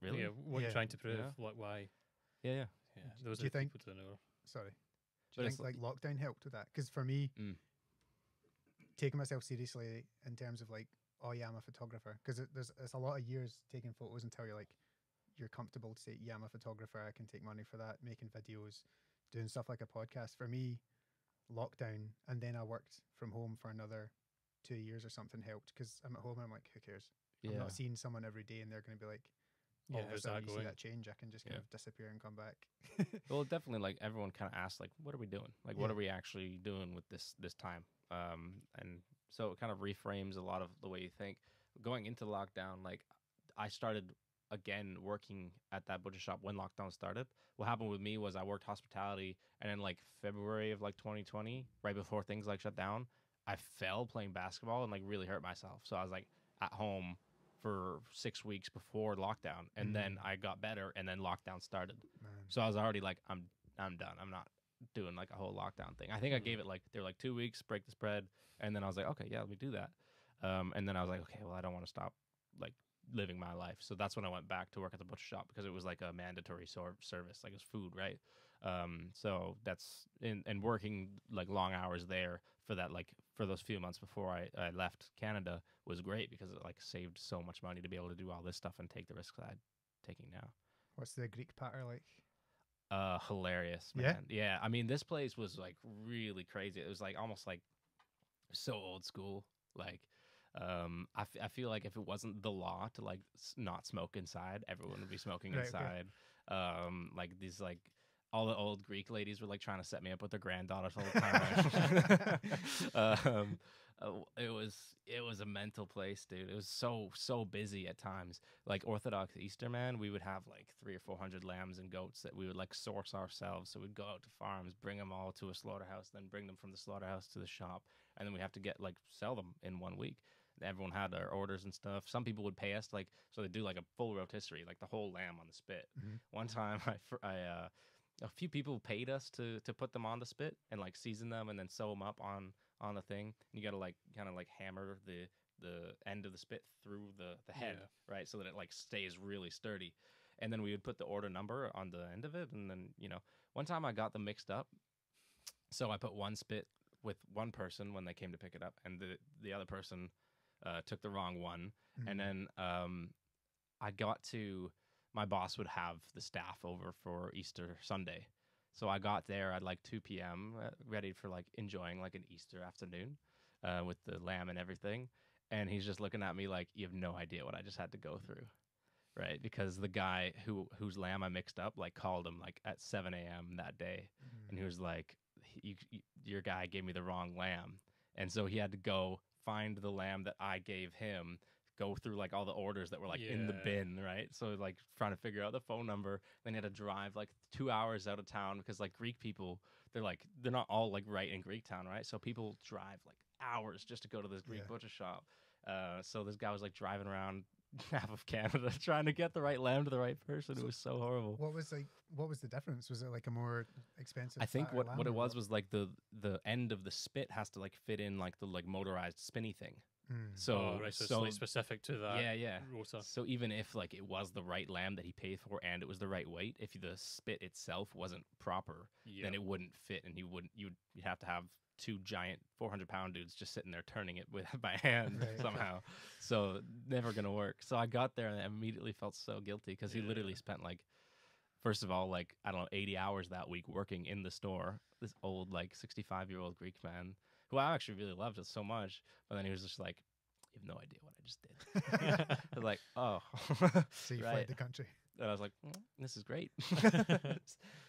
really Yeah. What Yeah. you're trying to prove, Yeah. like why? yeah yeah Yeah. D- Those do are you the think- people to know. Sorry. Do But you it's think like lockdown helped with that? Because for me, Mm. taking myself seriously in terms of like, oh yeah, I'm a photographer. Because it, there's it's a lot of years taking photos until you're like, you're comfortable to say, yeah, I'm a photographer. I can take money for that. Making videos, doing stuff like a podcast. For me, lockdown, and then I worked from home for another two years or something helped because I'm at home and I'm like, who cares? I'm yeah not seeing someone every day and they're going to be like, all Yeah. a How's you see that change. I can just kind Yeah. of disappear and come back. [LAUGHS] well definitely like everyone kind of asks like what are we doing like what are we actually doing with this this time um and so it kind of reframes a lot of the way you think going into lockdown like i started again working at that butcher shop when lockdown started what happened with me was i worked hospitality and in like february of like 2020 right before things like shut down i fell playing basketball and like really hurt myself so i was like at home for six weeks before lockdown and then i got better and then lockdown started Man. so I was already like, I'm I'm done. I'm not doing like a whole lockdown thing. I think I gave it like they were like two weeks, break the spread, and then I was like, okay, yeah, let me do that. Um, and then I was like, okay, well, I don't want to stop like living my life. So that's when I went back to work at the butcher shop because it was like a mandatory sor- service, like it's food, right? Um, so that's in and working like long hours there for that like for those few months before I, I left Canada was great because it like saved so much money to be able to do all this stuff and take the risks that I'm taking now. What's the Greek patter like? Uh, hilarious, Yeah? Yeah? I mean, this place was like really crazy. It was like almost like so old school. Like, um, I, f- I feel like if it wasn't the law to like s- not smoke inside, everyone would be [LAUGHS] smoking Right, inside. Um, like these like all the old Greek ladies were like trying to set me up with their granddaughters all the time. [LAUGHS] [LAUGHS] um, uh, it was it was a mental place, dude. It was so so busy at times. Like Orthodox Easter, man, we would have like three or four hundred lambs and goats that we would like source ourselves. So we'd go out to farms, bring them all to a slaughterhouse, then bring them from the slaughterhouse to the shop, and then we have to get like sell them in one week. Everyone had their orders and stuff. Some people would pay us like so they do like a full rotisserie, like the whole lamb on the spit. Mhm. One time, [LAUGHS] I I uh, a few people paid us to to put them on the spit and like season them and then sew them up on on the thing. And you got to like kind of like hammer the the end of the spit through the the head, right, so that it like stays really sturdy. And then we would put the order number on the end of it, and then you know, one time I got them mixed up, so I put one spit with one person when they came to pick it up, and the the other person uh, took the wrong one, Mhm. and then um, I got to my boss would have the staff over for Easter Sunday. So I got there at like 2 p.m., uh, ready for like enjoying like an Easter afternoon uh, with the lamb and everything. And he's just looking at me like, you have no idea what I just had to go through. Right. Because the guy who whose lamb I mixed up like called him like at 7 a.m. that day and he was like, "You- you- "Your guy gave me the wrong lamb," and so he had to go find the lamb that I gave him. Go through like all the orders that were like in the Yeah. bin, right? So like trying to figure out the phone number. Then he had to drive like two hours out of town because like Greek people, they're like they're not all like right in Greek town, right? So people drive like hours just to go to this Greek Yeah. butcher shop. Uh, so this guy was like driving around [LAUGHS] half of Canada [LAUGHS] trying to get the right lamb to the right person. It was so horrible. What was like? What was the difference? Was it like a more expensive? I think what, what it or was was like the the end of the spit has to like fit in like the like motorized spinny thing. Mm. So oh, right, so, it's so specific to that. yeah yeah. Rota. So even if like it was the right lamb that he paid for and it was the right weight, if the spit itself wasn't proper, Yeah. then it wouldn't fit, and he wouldn't. You'd you'd have to have two giant 400 pound dudes just sitting there turning it with [LAUGHS] by hand Right. [LAUGHS] somehow. So never gonna work. So I got there and I immediately felt so guilty because he literally spent like, first of all, like I don't know, 80 hours that week working in the store. This old like 65 year old Greek man who I actually really loved so much, but then he was just like. You have no idea what I just did. [LAUGHS] I was like, oh, So you fled the country. And I was like, "Mm, this is great.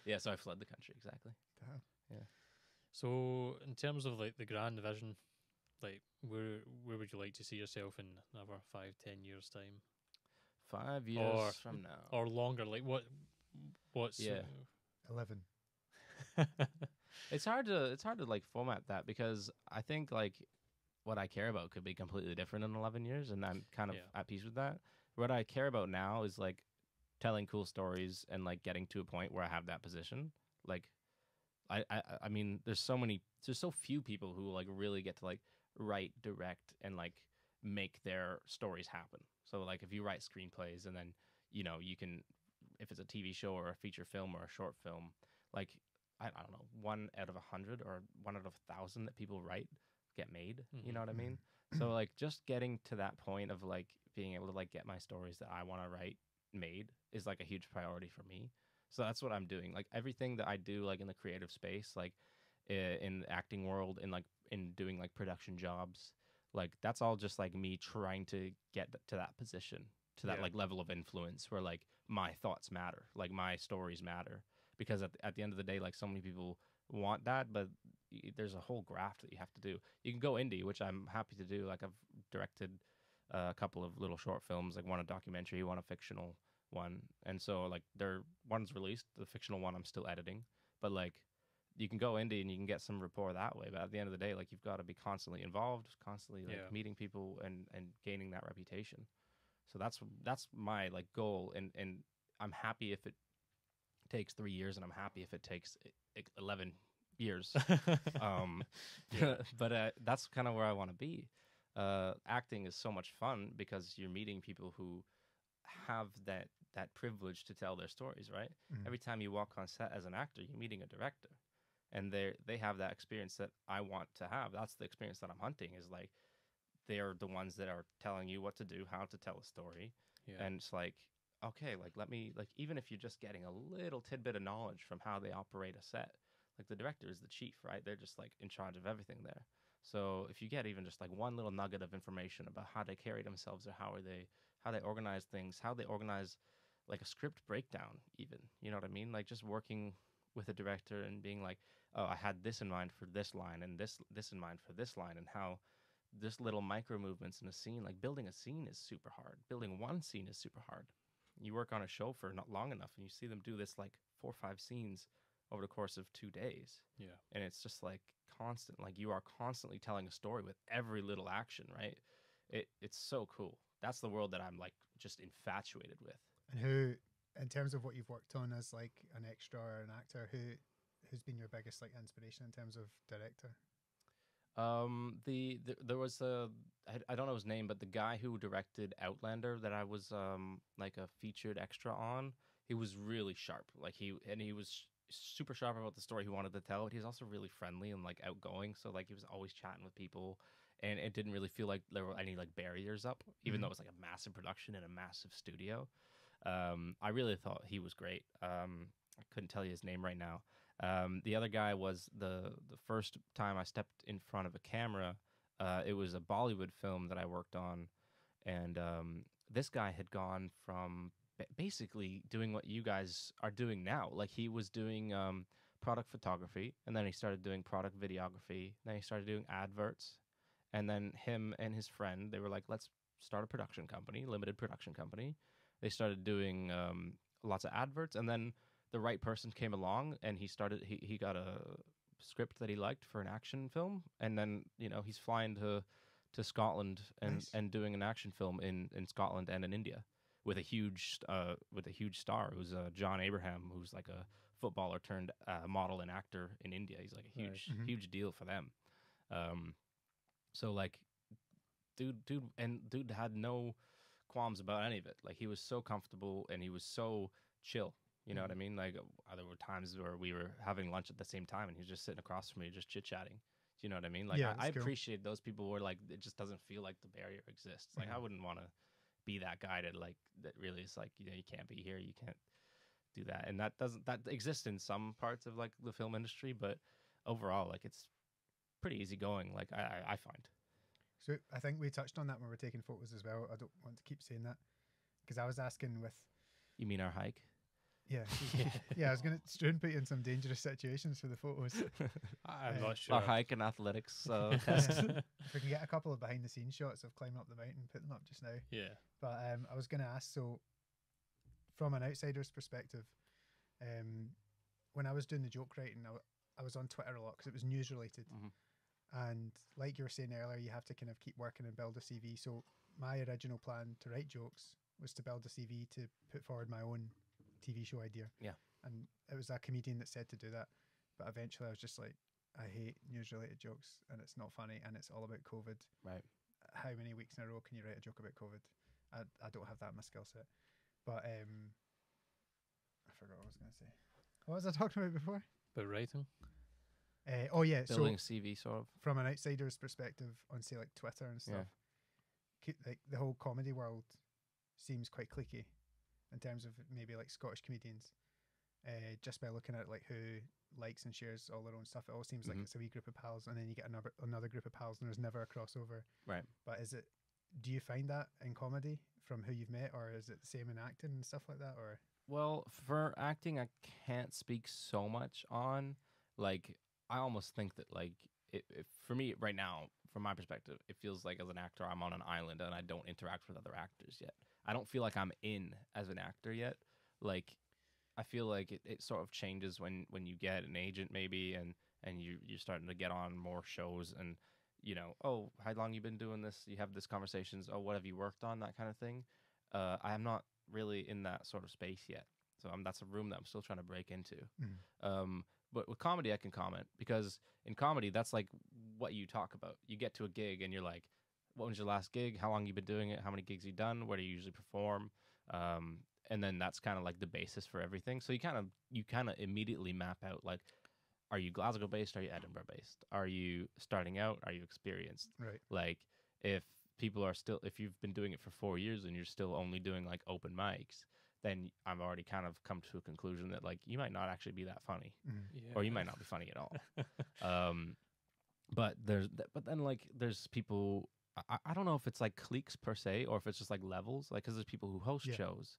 yeah, so I fled the country exactly. Damn. So, in terms of like the grand vision, like where where would you like to see yourself in another five, ten years time, Five years Or- from now. or longer? Like what? What's Yeah. Eleven. [LAUGHS] it's hard to it's hard to like format that because I think like what I care about could be completely different in 11 years and I'm kind of Yeah. at peace with that. What I care about now is like telling cool stories and like getting to a point where I have that position. Like I I I- mean there's so many there's so few people who like really get to like write, direct and like make their stories happen. So like if you write screenplays and then you know you can if it's a TV show or a feature film or a short film like I, I don't know, one out of a hundred or one out of a thousand that people write get made. You mm-hmm, know what I mean? Mm-hmm. So like just getting to that point of like being able to like get my stories that I want to write made is like a huge priority for me. So that's what I'm doing. Like everything that I do like in the creative space, like in the acting world and like in doing like production jobs, like that's all just like me trying to get to that position, to that Yeah. like level of influence where like my thoughts matter, like my stories matter because at the, at the end of the day like so many people want that but there's a whole graft that you have to do you can go indie which i'm happy to do like i've directed uh, a couple of little short films like one a documentary one a fictional one and so like there one's released the fictional one i'm still editing but like you can go indie and you can get some rapport that way but at the end of the day like you've got to be constantly involved constantly like Yeah. meeting people and and gaining that reputation so that's that's my like goal and and i'm happy if it takes three years and i'm happy if it takes 11 years [LAUGHS] um Yeah. but uh, that's kind of where i want to be uh acting is so much fun because you're meeting people who have that that privilege to tell their stories right? Mhm. every time you walk on set as an actor you're meeting a director. And they they have that experience that i want to have. That's the experience that i'm hunting is like they're the ones that are telling you what to do how to tell a story. Yeah. and it's like okay like let me like even if you're just getting a little tidbit of knowledge from how they operate a set like the director is the chief right? They're just like in charge of everything there. So if you get even just like one little nugget of information about how they carry themselves or how are they how they organize things how they organize like a script breakdown even you know what i mean? Like just working with a director and being like oh i had this in mind for this line and this this in mind for this line and how this little micro movements in a scene like building a scene is super hard. Building one scene is super hard. You work on a show for not long enough and you see them do this like four or five scenes over the course of two days. Yeah. and it's just like constant like you are constantly telling a story with every little action right? It it's so cool that's the world that i'm like just infatuated with And who, in terms of what you've worked on as like an extra or an actor, who who's been your biggest like inspiration in terms of director? Um, the, the there was a I, I don't know his name, but the guy who directed Outlander that I was um like a featured extra on, he was really sharp. Like he and he was super sharp about the story he wanted to tell. But he was also really friendly and like outgoing. So like he was always chatting with people, and it didn't really feel like there were any like barriers up, even Mhm. though it was like a massive production in a massive studio. Um, I really thought he was great. Um, I couldn't tell you his name right now. Um, the other guy was the the first time I stepped in front of a camera. Uh, it was a Bollywood film that I worked on, and um, this guy had gone from basically doing what you guys are doing now. Like he was doing um, product photography, and then he started doing product videography. Then he started doing adverts, and then him and his friend they were like, let's start a production company, limited production company. They started doing um, lots of adverts, and then the right person came along and he started he, he got a script that he liked for an action film and then you know he's flying to to Scotland and Nice. and doing an action film in in Scotland and in India with a huge uh with a huge star it was uh, John Abraham who's like a footballer turned uh, model and actor in India he's like a Right. huge Mhm. huge deal for them um so like dude dude and dude had no qualms about any of it like he was so comfortable and he was so chill you know what I mean? Like uh, there were times where we were having lunch at the same time, and he was just sitting across from me, just chit chatting. Do you know what I mean? Like Yeah, I, I appreciate those people where like it just doesn't feel like the barrier exists. Like I Mhm. wouldn't want to be that guy that like that really is like you know you can't be here, you can't do that, and that doesn't that exists in some parts of like the film industry, but overall like it's pretty easygoing. Like I I, I find. So I think we touched on that when we are taking photos as well. I don't want to keep saying that because I was asking with You mean our hike? yeah Yeah. [LAUGHS] yeah I was gonna Struan put you in some dangerous situations for the photos. [LAUGHS] I'm Uh, not sure. Our hike and athletics test. [LAUGHS] if we can get a couple of behind the scenes shots of climbing up the mountain, put them up just now. yeah. But um, I was going to ask so, from an outsider's perspective, um, when I was doing the joke writing, I, w- I was on Twitter a lot because it was news related. Mhm. And like you were saying earlier, you have to kind of keep working and build a CV. So my original plan to write jokes was to build a CV to put forward my own TV show idea. Yeah. And it was a comedian that said to do that. But eventually I was just like, I hate news related jokes and it's not funny and it's all about COVID right. how many weeks in a row can you write a joke about COVID? I, I don't have that in my skill set. But um, I forgot what I was going to say. What was I talking about before? But writing. Uh, oh yeah, Building so a CV sort of. from an outsider's perspective on say like Twitter and stuff, ki- like the whole comedy world seems quite cliquey in terms of maybe like Scottish comedians. Uh, just by looking at like who likes and shares all their own stuff, it all seems like Mhm. it's a wee group of pals, and then you get another another group of pals, and there's never a crossover. Right. But is it? Do you find that in comedy from who you've met, or is it the same in acting and stuff like that? Or Well, for acting, I can't speak so much on. Like, I almost think that, like, it, it, for me right now, from my perspective, it feels like as an actor, I'm on an island and I don't interact with other actors yet. I don't feel like I'm in as an actor yet. Like, I feel like it, it sort of changes when when you get an agent maybe and and you you're starting to get on more shows and you know oh how long you been doing this you have this conversations oh what have you worked on that kind of thing uh, i am not really in that sort of space yet so um, that's a room that i'm still trying to break into Mhm. um, but with comedy i can comment because in comedy that's like what you talk about. You get to a gig and you're like what was your last gig? How long you been doing it? How many gigs you done? Where do you usually perform? Um, and then that's kind of like the basis for everything. So you kind of you kind of immediately map out like are you glasgow based? Are you edinburgh based? Are you starting out? Are you experienced? Right? like if people are still if you've been doing it for four years and you're still only doing like open mics then i've already kind of come to a conclusion that like you might not actually be that funny Mhm. Yeah. or you might not be funny at all [LAUGHS] um but there's but then like there's people I, I don't know if it's like cliques per se or if it's just like levels like because there's people who host Yeah. shows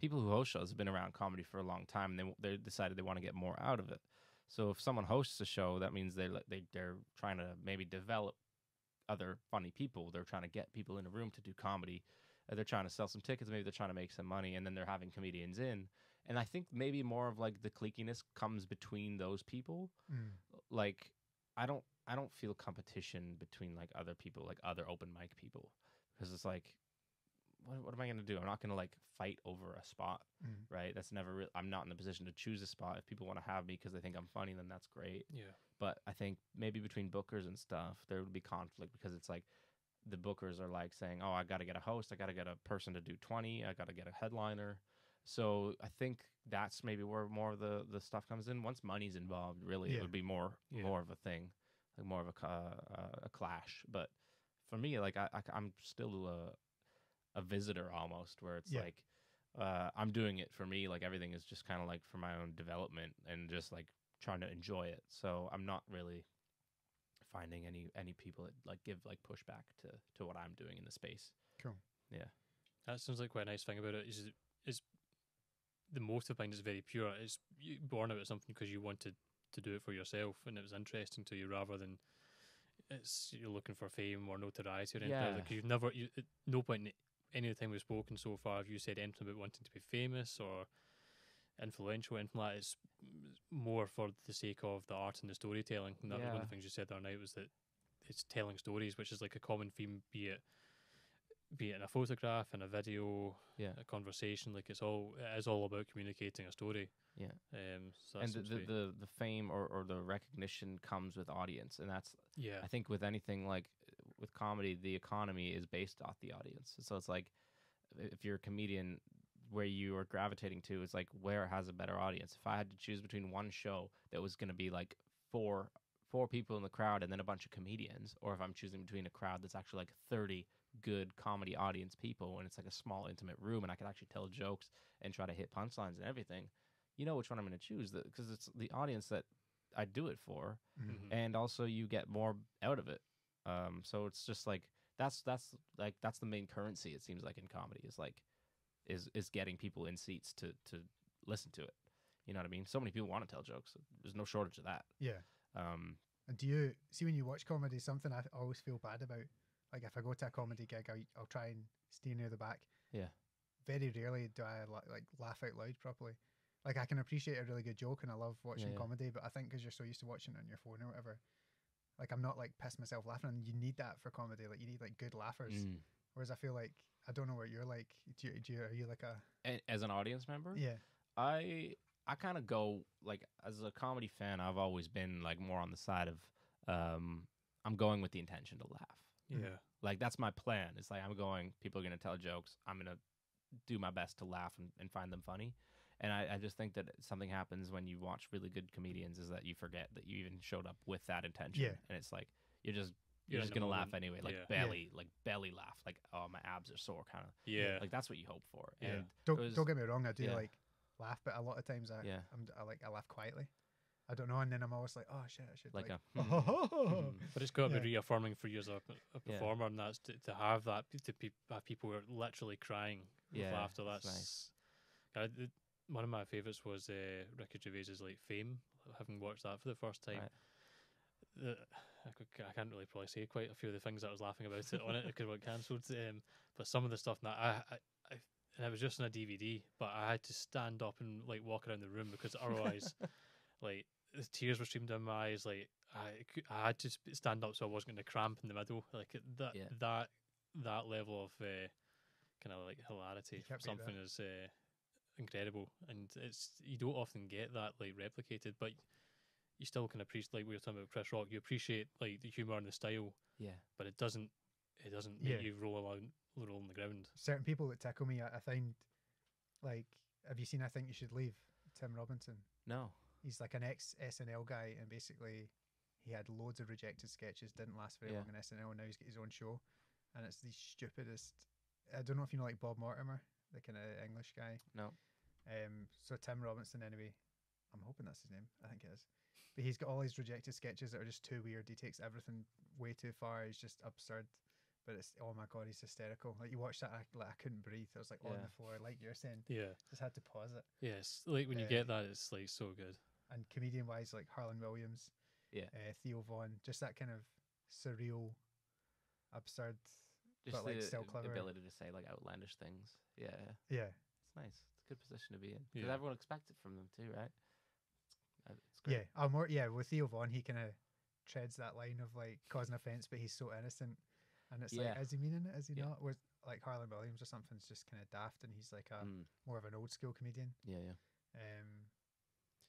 people who host shows have been around comedy for a long time and they they decided they want to get more out of it so if someone hosts a show that means they're they, they're trying to maybe develop other funny people they're trying to get people in a room to do comedy they're trying to sell some tickets maybe they're trying to make some money and then they're having comedians in and i think maybe more of like the cliquiness comes between those people Mm. like I don't I don't feel competition between like other people, like other open mic people, because it's like, what, what am I gonna do? I'm not gonna like fight over a spot, Mm. right? That's never. Re- I'm not in the position to choose a spot. If people want to have me because they think I'm funny, then that's great. Yeah. But I think maybe between bookers and stuff, there would be conflict because it's like the bookers are like saying, "Oh, I got to get a host. I got to get a person to do 20. I got to get a headliner." So I think that's maybe where more of the the stuff comes in. Once money's involved, really, Yeah. it would be more Yeah. more of a thing, like more of a uh, a clash. But for me, like I, I am still a a visitor almost, where it's Yeah. like uh, I'm doing it for me. Like everything is just kind of like for my own development and just like trying to enjoy it. So I'm not really finding any any people that like give like pushback to to what I'm doing in the space. Cool. Yeah. That sounds like quite a nice thing about it. Is is the motive behind it is very pure. It's you born out of something because you wanted to do it for yourself and it was interesting to you rather than it's you're looking for fame or notoriety or anything. Yeah. Like you've never, you, at no point in any of the time we've spoken so far have you said anything about wanting to be famous or influential, anything like that. It's more for the sake of the art and the storytelling. And that was one of the things you said the other night was that it's telling stories, which is like a common theme, be it be it in a photograph, in a video, Yeah. a conversation. Like it's all it is all about communicating a story. Yeah. Um. So and the, the, the the fame or, or the recognition comes with audience and that's yeah. I think with anything like with comedy, the economy is based off the audience. So it's like if you're a comedian, where you are gravitating to is like where has a better audience. If I had to choose between one show that was going to be like four four people in the crowd and then a bunch of comedians, or if I'm choosing between a crowd that's actually like thirty good comedy audience people and it's like a small intimate room and I could actually tell jokes and try to hit punchlines and everything, you know which one I'm going to choose because it's the audience that I do it for Mm. Mhm. and also you get more out of it Um, so it's just like that's that's like that's the main currency. It seems like in comedy is like is is getting people in seats to to listen to it. You know what I mean? So many people want to tell jokes. There's no shortage of that. Yeah. Um, And do you see when you watch comedy? Something I always feel bad about. Like if I go to a comedy gig, I, I'll try and stay near the back. Yeah. Very rarely do I like laugh out loud properly. Like I can appreciate a really good joke and I love watching yeah. comedy, but I think because you're so used to watching it on your phone or whatever, like I'm not like piss myself laughing. And you need that for comedy. Like you need like good laughers. mm. Whereas I feel like I don't know what you're like. Do you, do you are you like a A- as an audience member, yeah I I kind of go like as a comedy fan, I've always been like more on the side of um, I'm going with the intention to laugh. Yeah. Like that's my plan. It's like I'm going. People are gonna tell jokes. I'm gonna do my best to laugh and, and find them funny. And I, I just think that something happens when you watch really good comedians is that you forget that you even showed up with that intention. Yeah. And it's like you're just You're you're, just gonna laugh anyway, like Yeah. Yeah. belly, like belly laugh, like oh my abs are sore, kind of. Yeah. Like that's what you hope for. Yeah. And don't was- don't get me wrong. I do yeah. like laugh, but a lot of times I Yeah. I'm, I like I laugh quietly. I don't know, and then I'm always like, oh shit, I should like like, a [LAUGHS] hmm. But it's got to Yeah. be reaffirming for you as a, a Yeah. performer, and that's to, to have that to pe- have people who are literally crying with laughter. that's That's nice. I, th- one of my favorites was uh, Ricky Gervais's like Fame. Having watched that for the first time, Right. the, I, could, I can't really probably say quite a few of the things that I was laughing about it on it because it got cancelled. Um, but some of the stuff that I, I, I and it was just on a DVD, but I had to stand up and like walk around the room because otherwise, [LAUGHS] like the tears were streaming down my eyes. Like I, I had to stand up so I wasn't going to cramp in the middle. Like that, Yeah. that, that level of uh, kind of like hilarity. You from can't beat that. something is uh, incredible, and it's you don't often get that like replicated, but you still can appreciate like we were talking about Chris Rock. You appreciate like the humor and the style, yeah. but it doesn't. It doesn't Yeah. make you roll around, roll on the ground. certain people that tickle me. I, I find like, have you seen? I think you should leave. Tim Robinson. No. He's like an ex SNL guy, and basically he had loads of rejected sketches. Didn't last very Yeah. long in SNL, and now he's got his own show, and it's the stupidest. I don't know if you know like Bob Mortimer, the kind of English guy. No. Um. So Tim Robinson, anyway. I'm hoping that's his name. I think it is. But he's got all these rejected sketches that are just too weird. He takes everything way too far. He's just absurd. But it's oh my god, he's hysterical. Like you watch that, I, like I couldn't breathe. I was like on the floor, like you're saying. Yeah. Just had to pause it. Yes. Like when you Uh, get that, it's like so good. And comedian wise, like Harland Williams, Yeah. uh, Theo Von, just that kind of surreal, absurd. Just But, like, the still clever. ability to say like outlandish things. Yeah. Yeah, It's nice. It's a good position to be in because Yeah. everyone expects it from them too, right? It's, uh, it's great. Yeah. I'm more yeah. With Theo Von, he kind of treads that line of like causing offense, but he's so innocent. And it's Yeah. like, is he meaning it? Is he Yeah. not? Whereas like Harland Williams or something's just kind of daft, and he's like a Mm, more of an old school comedian. yeah, yeah. Um,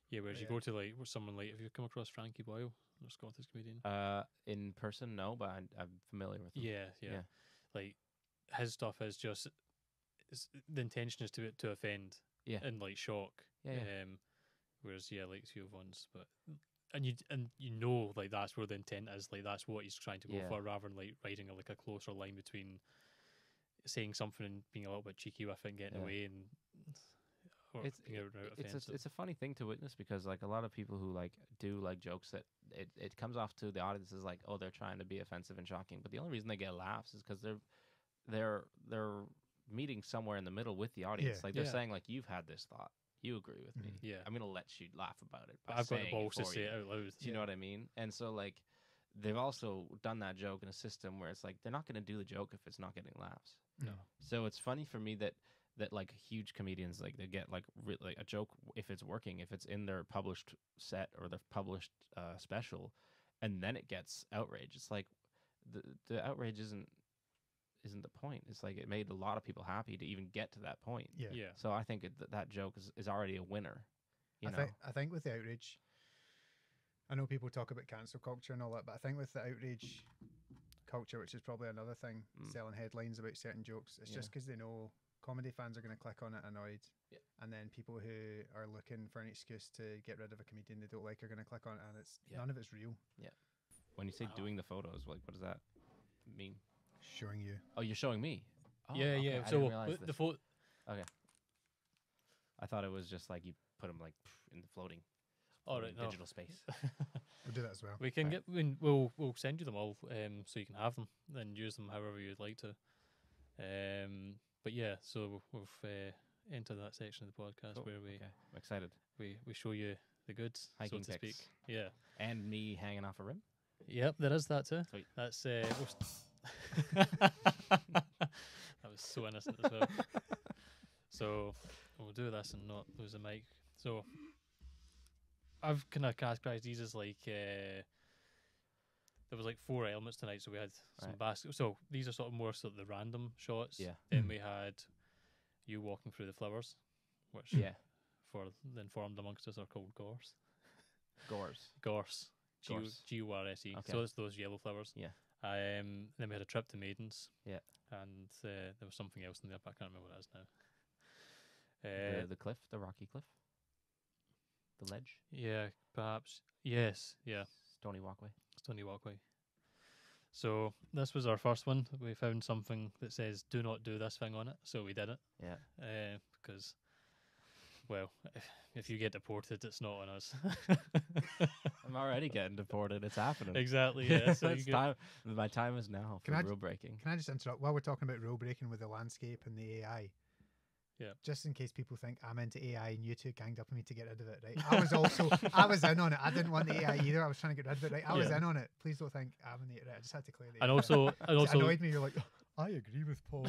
Yeah. Whereas you yeah. go to like with someone like, have you come across Frankie Boyle, the Scottish comedian? Uh, in person, no, but I, I'm familiar with them. Yeah, yeah, Yeah. Like his stuff is just the intention is to to offend, Yeah. and like shock. Yeah, yeah. Um, whereas yeah, like Theo Von's, but and you and you know like that's where the intent is. Like that's what he's trying to go Yeah. for, rather than like writing a, like a closer line between saying something and being a little bit cheeky with it and getting Yeah. away and. Or It's- being out out it's a, it's a funny thing to witness because like a lot of people who like do like jokes that it, it comes off to the audience as like oh they're trying to be offensive and shocking but the only reason they get laughs is because they're they're they're meeting somewhere in the middle with the audience Yeah. like they're Yeah. saying like you've had this thought you agree with me Mhm. yeah, I'm gonna let you laugh about it I've got the balls to say it out loud. Do you know what I mean? And so like they've also done that joke in a system where it's like they're not going to do the joke if it's not getting laughs. No. So it's funny for me that that like huge comedians like they get like re- like a joke if it's working if it's in their published set or their published uh, special, and then it gets outrage. It's like the the outrage isn't isn't the point. It's like it made a lot of people happy to even get to that point. yeah. Yeah, So I think it, that that joke is, is already a winner. You I know. think I think with the outrage, I know people talk about cancel culture and all that, but I think with the outrage culture, which is probably another thing, Mm. selling headlines about certain jokes, it's just just because they know comedy fans are going to click on it annoyed, Yeah. and then people who are looking for an excuse to get rid of a comedian they don't like are going to click on it, and it's Yeah. none of it's real. Yeah. When you say Wow. doing the photos, like what does that mean? Showing you, Oh, you're showing me. Oh, yeah, okay, yeah. I So didn't realize with the this. Okay. I thought it was just like you put them like in the floating. All for no. digital space. [LAUGHS] We'll do that as well. We can Right. get. We, we'll we'll send you them all, um, so you can have them and use them however you'd like to. Um, but yeah, so we've uh, entered that section of the podcast Cool, where we, okay, I'm excited. we we show you the goods, Hiking so to pics. speak. Yeah. And me hanging off a rim. Yep, there is that too. Sweet. That's uh, we'll st- [LAUGHS] that was so innocent as well. So we'll do this and not lose the mic. So I've kind of categorized these as like uh, there was like four elements tonight. So we had some Right. basket. So these are sort of more sort of the random shots. Yeah. Then Mm. we had you walking through the flowers, which Yeah. for the informed amongst us are called gorse. Gores. Gorse. G U- Gorse. G U R S E. Okay. So it's those yellow flowers. Yeah. Um. Then we had a trip to Maidens. Yeah. And uh, there was something else in there, but I can't remember what it is now. Uh, the, the cliff, the rocky cliff. The ledge. yeah, perhaps. Yes. Yeah. Stony walkway. Stony Walkway. So this was our first one. We found something that says "Do not do this thing" on it, so we did it. Yeah. Uh, because, well, [SIGHS] if you get deported, it's not on us. [LAUGHS] I'm already getting deported. It's happening. exactly. [LAUGHS] Yeah. So you it's get- time. My time is now for Can rule breaking. Can I just interrupt while we're talking about rule breaking with the landscape and the AI? Yeah. Just in case people think I'm into AI and you two ganged up on me to get rid of it, right? I was also I was in on it. I didn't want the AI either. I was trying to get rid of it, right? I was in on it. Please don't think I'm in it. Right? I just had to clear the and air. also, [LAUGHS] and It also, annoyed me. You're like, I agree with Paul.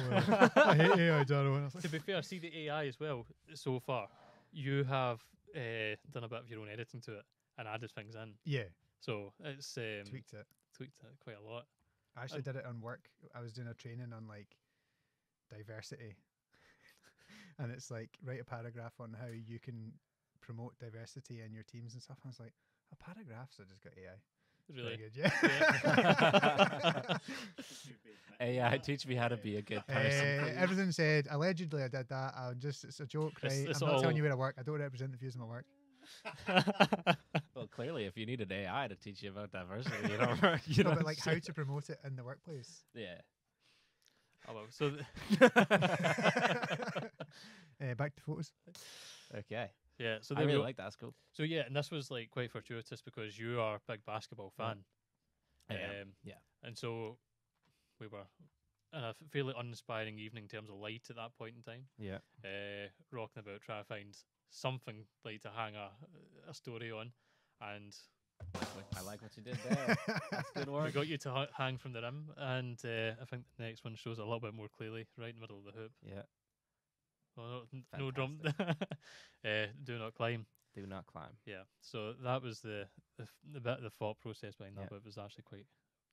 I hate AI, Dano. And I was like, to be fair, see the AI as well. So far, you have uh, done a bit of your own editing to it and added things in. yeah, So it's um, tweaked it. tweaked it quite a lot. I actually did it on work. I was doing a training on like diversity, [LAUGHS] and it's like write a paragraph on how you can promote diversity in your teams and stuff. I was like, a paragraph, so I just got AI. It's Really, good, yeah. AI, [LAUGHS] teach me how to be a good [LAUGHS] person. Eh, please. everything said allegedly I did that. I'm just it's a joke, right? It's- it's I'm not all- telling you where I work. I don't represent the views of my work. [LAUGHS] Well, clearly, if you needed AI to teach you about diversity, you don't. work- You no, don't but like how to promote it in the workplace. Yeah. oh well. So th- Uh, back to photos. okay. Yeah. So I really go. like that. That's cool. So yeah, and this was like quite fortuitous because you are a big basketball fan. Am, Um, yeah. And so we were in a fairly uninspiring evening in terms of light at that point in time. Yeah. Uh, rocking about trying to find something like to hang a, a story on, and I like what you did there. That's good [LAUGHS] we got you to ha- hang from the rim. And uh, I think the next one shows a little bit more clearly, right in the middle of the hoop. Yeah. Well, no, no drum. uh, [LAUGHS] do not climb. Do not climb. Yeah, so that was the the, the bit of the thought process behind that, Yeah. but it was actually quite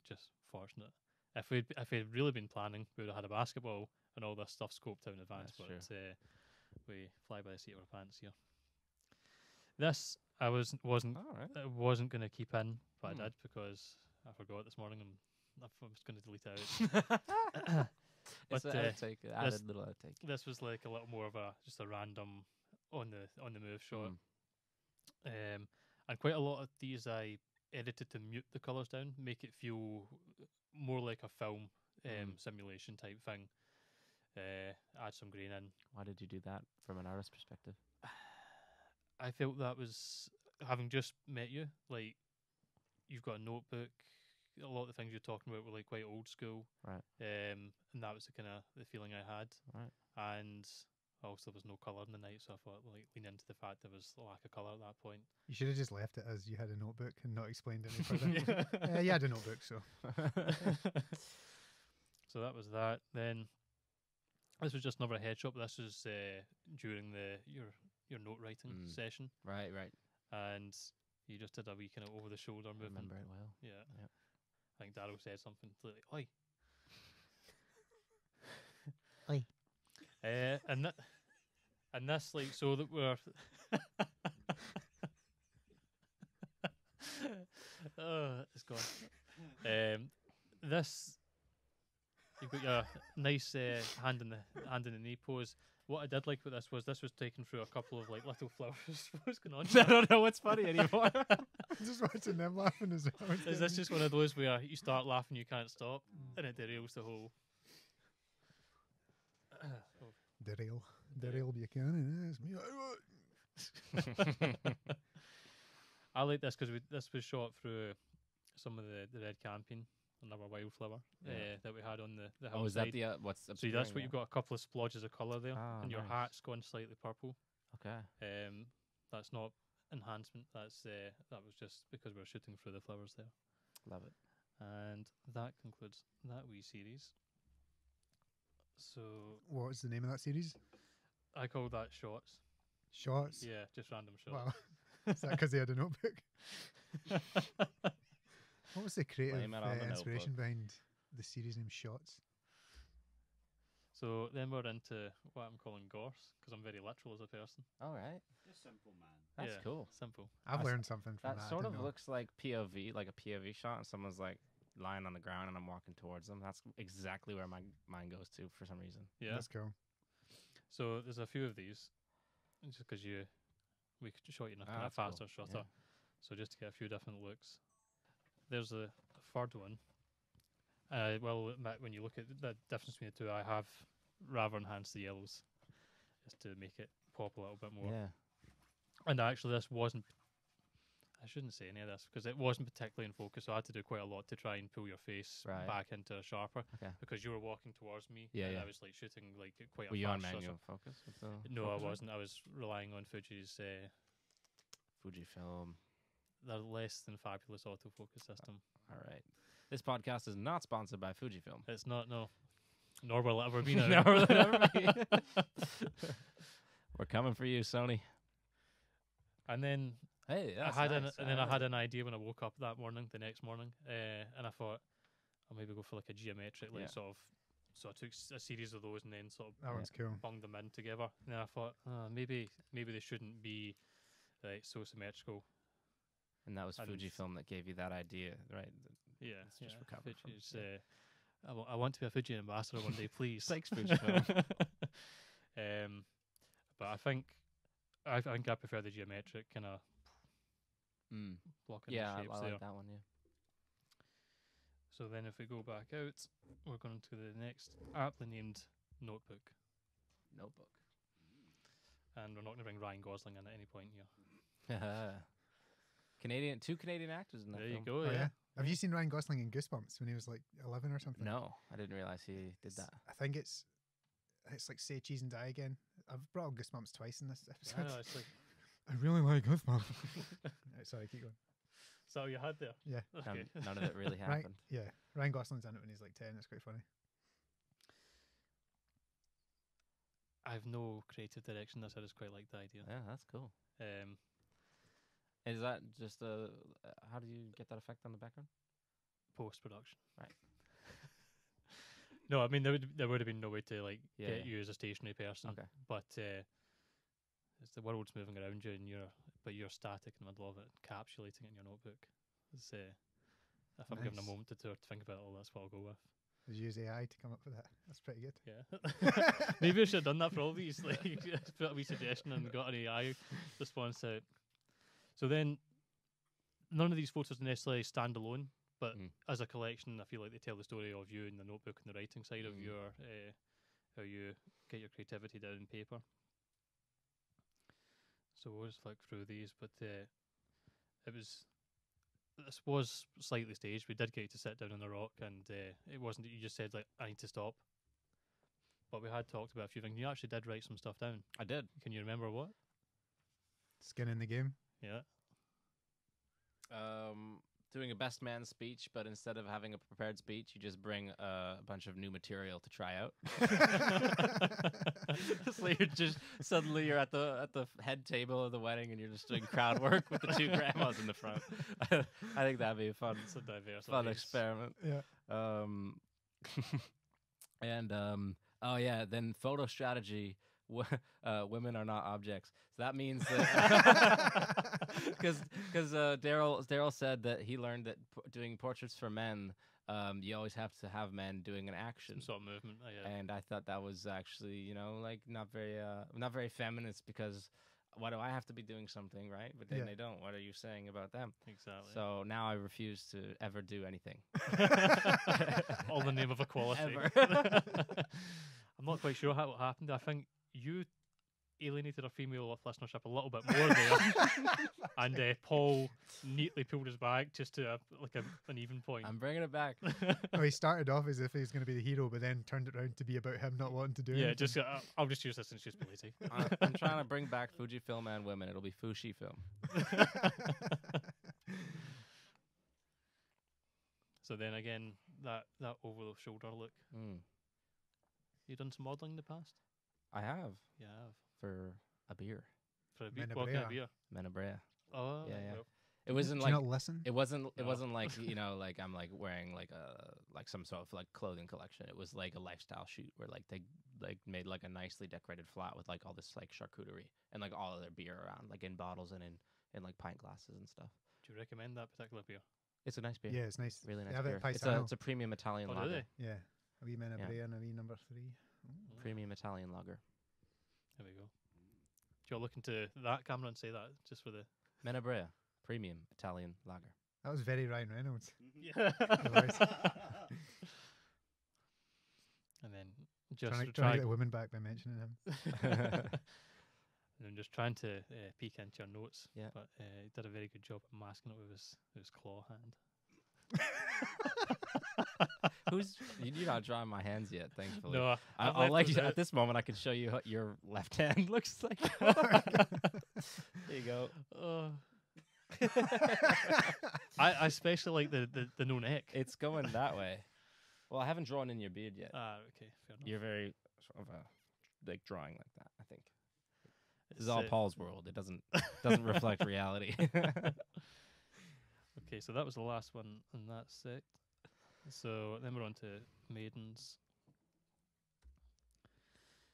just fortunate. If we'd if we'd really been planning, we would have had a basketball and all this stuff scoped out in advance. That's but uh, we fly by the seat of our pants here. This I was wasn't right. I wasn't going to keep in, but Hmm. I did because I forgot this morning and I f- I was going to delete it out. [LAUGHS] [COUGHS] [COUGHS] [COUGHS] it's But, an uh, outtake, added little outtake. this was like a little more of a just a random on the on the move shot. Mm. Um, and quite a lot of these I edited to mute the colors down, make it feel more like a film um, Mm. simulation type thing. Uh, add some green in. Why did you do that from an artist perspective? [SIGHS] I felt that was having just met you. Like you've got a notebook. A lot of the things you're talking about were like quite old school, Right. Um, and that was the kind of the feeling I had. Right. And also there was no color in the night, so I thought like lean into the fact there was a lack of color at that point. You should have just left it as you had a notebook and not explained any further. [LAUGHS] [LAUGHS] uh, you had a notebook, so [LAUGHS] so that was that. Then this was just another headshot. But this was uh, during the your your note writing Mm. session, right, right. and you just did a wee kind of over the shoulder I remember it well. Yeah. Yep. I think Daryl said something like, "Oi." [LAUGHS] Oi. Uh, and that, and this like so that we're. [LAUGHS] oh, it's gone. Um, this you've got your nice uh, hand in the hand in the knee pose. What I did like with this was this was taken through a couple of like little [LAUGHS] flowers. [LAUGHS] What's going on? [LAUGHS] I don't know what's funny anymore. just watching them laughing as well. Is this just one of those where you start laughing, you can't stop, mm. and it derails the whole? Oh, [COUGHS] Derail, Derail Buchanan? Yes, me. I like this because this was shot through some of the, the red camping, another wildflower Yeah. uh, that we had on the, the Oh, is that the uh, what's so that's obscuring what you've got a couple of splodges of colour there, Ah, and your nice. hat's gone slightly purple. Okay. Um, that's not enhancement. That's uh, that was just because we are shooting through the flowers there. Love it. And that concludes that wee series. So What was the name of that series? I call that shots. Shots. Yeah, just random shots. Wow. [LAUGHS] Is that because they had a notebook? [LAUGHS] [LAUGHS] What was the creative Blame it on uh, inspiration behind the series name Shots? so then we're into what I'm calling gorse because I'm very literal as a person. All right. You're simple man. That's Yeah. cool. Simple. I've s- learned something from That that. Sort of know. looks like POV, like a POV shot, and someone's like lying on the ground, and I'm walking towards them. That's exactly where my mind goes to for some reason. Yeah. That's cool. So there's a few of these, just because you we could shot you in a Ah, kind of that's cool. faster shutter. Yeah. So just to get a few different looks. There's a, third one. Uh, well, Matt, when you look at the difference between the two, I have rather enhanced the yellows, just to make it pop a little bit more. Yeah. And actually, this wasn't. I shouldn't say any of this because it wasn't particularly in focus. So I had to do quite a lot to try and pull your face Right. back into a sharper Okay. because you were walking towards me. Yeah, and yeah. I was like shooting like quite Were a you on manual focus? No, I wasn't. I was relying on Fuji's uh, Fujifilm. Their less than fabulous autofocus system. All right. This podcast is not sponsored by Fujifilm. It's not no, nor will it ever be [LAUGHS] now. Nor will it ever be. [LAUGHS] We're coming for you, Sony. and then Hey, I had an, and then I had an idea when I woke up that morning, the next morning, uh, and I thought I'll maybe go for like a geometric, like Yeah. sort of. So I took s- a series of those and then sort of That one's cool. bunged them in together. And then I thought uh, maybe maybe they shouldn't be like so symmetrical. And that was and- Fujifilm that gave you that idea, right? Yeah, It's just yeah. recovered from- yeah. uh, I, want to be a Fuji ambassador one day, please. Thanks, [LAUGHS] Fujifilm. um, but I think I, I think I prefer the geometric kind of mm. blocking Yeah, I, shapes I there. like that one. Yeah. So then, if we go back out, we're going to the next aptly named notebook, Notebook. and we're not going to bring Ryan Gosling in at any point here. [LAUGHS] Canadian, two Canadian actors in that there you film. go. Oh, yeah. yeah. Have you seen Ryan Gosling in Goosebumps when he was like 11 or something? No, I didn't realize he did It's- that. I think it's it's like Say Cheese and Die Again. I've brought up Goosebumps twice in this I episode. know, it's like, [LAUGHS] I really like Goosebumps. Right, [LAUGHS] Sorry, keep going. So you had there? Yeah. [LAUGHS] Okay. None, none of it really Right, happened. yeah. Ryan Gosling's in it when he's like 10. It's quite funny. I have no creative direction. This I just quite like the idea. Yeah, that's cool. Um, Is that just a? Uh, how do you get that effect on the background? post production. Right. [LAUGHS] no, I mean there would there would have been no way to like Yeah, get yeah. you as a stationary person. Okay. But uh, it's the world's moving around you, and you're but you're static in the middle of it, encapsulating it in your notebook. It's, uh, if I'm given a Nice. moment to, to think about it, all that's what I'll go with. Did you use AI to come up with that? That's pretty good. Yeah. [LAUGHS] [LAUGHS] Maybe I should have done that for all these. Like, put a wee suggestion and got an AI response out. So then, none of these photos necessarily stand alone, but Mm. as a collection, I feel like they tell the story of you in the notebook and the writing side of Mm. your uh, how you get your creativity down in paper. So we'll just flick through these, but uh, it was this was slightly staged. We did get you to sit down on the rock, and uh, it wasn't that you just said like I need to stop. But we had talked about a few things. You actually did write some stuff down. I did. Can you remember what? Skin in the game. Yeah. Um, doing a best man speech, but instead of having a prepared speech, you just bring uh, a bunch of new material to try out. [LAUGHS] so you're just suddenly you're at the at the head table of the wedding, and you're just doing crowd work with the two [LAUGHS] grandmas in the front. [LAUGHS] I think that'd be a fun It's a diverse fun audience. experiment. Yeah. Um, and um, oh yeah, then photo strategy. [LAUGHS] Uh, women are not objects. So that means that [LAUGHS] [LAUGHS] because because uh, Daryl Daryl said that he learned that p- doing portraits for men, um, you always have to have men doing an action. Some sort of movement. Oh, yeah. And I thought that was actually, you know, like not very, uh, not very feminist because why do I have to be doing something, right? But then Yeah. they don't. What are you saying about them? exactly. So now I refuse to ever do anything. All in the name of equality. Ever. I'm not quite sure how it happened. I think you alienated a female listenership a little bit more there, [LAUGHS] and uh, Paul neatly pulled us back just to a, like a, an even point. I'm bringing it back. [LAUGHS] Oh, he started off as if he was going to be the hero, but then turned it around to be about him not wanting to do yeah, anything. just uh, I'll just use this and just be lazy. I- I'm trying to bring back Fujifilm and women. It'll be Fushi film. [LAUGHS] so then again, that that over the shoulder look. Mm. You done some modelling in the past? I have Yeah, I have. for a beer, For a beer, Menabrea. what kind of beer? Menabrea. Oh, Yeah, yeah. well, It wasn't Do like you not listen? It wasn't. It No. wasn't like [LAUGHS] you know, like I'm like wearing like a like some sort of like clothing collection. It was like a lifestyle shoot where like they like made like a nicely decorated flat with like all this like charcuterie and like all of their beer around, like in bottles and in in like pint glasses and stuff. Do you recommend that particular beer? It's a nice beer. yeah, it's nice. really They nice have it beer. at It's a Paisano. it's a premium Italian Oh, do lager. they? Yeah, a wee Menabrea and a wee number three. Premium Italian lager. There we go. Do you all look into that camera and say that just for the? Menabrea, premium Italian lager. That was very Ryan Reynolds. [LAUGHS] Yeah. [LAUGHS] And then just Trying, to to, trying try to get the women back by mentioning him. [LAUGHS] and I'm just trying to uh, peek into your notes. Yeah. But uh, he did a very good job of masking it with his, with his claw hand. [LAUGHS] Who's you- you're not drawing my hands yet, thankfully. No, I, I'll those you, at this moment. I can show you what your left hand [LAUGHS] looks like. [LAUGHS] Oh there you go. Oh. I, I especially like the, the, the no neck. It's going that way. Well, I haven't drawn in your beard yet. Ah, okay, fair enough. You're very sort of a like drawing like that. I think this It's, is all uh, Paul's world. It doesn't doesn't reflect reality. Okay, so that was the last one in that sect. So then we're on to maidens.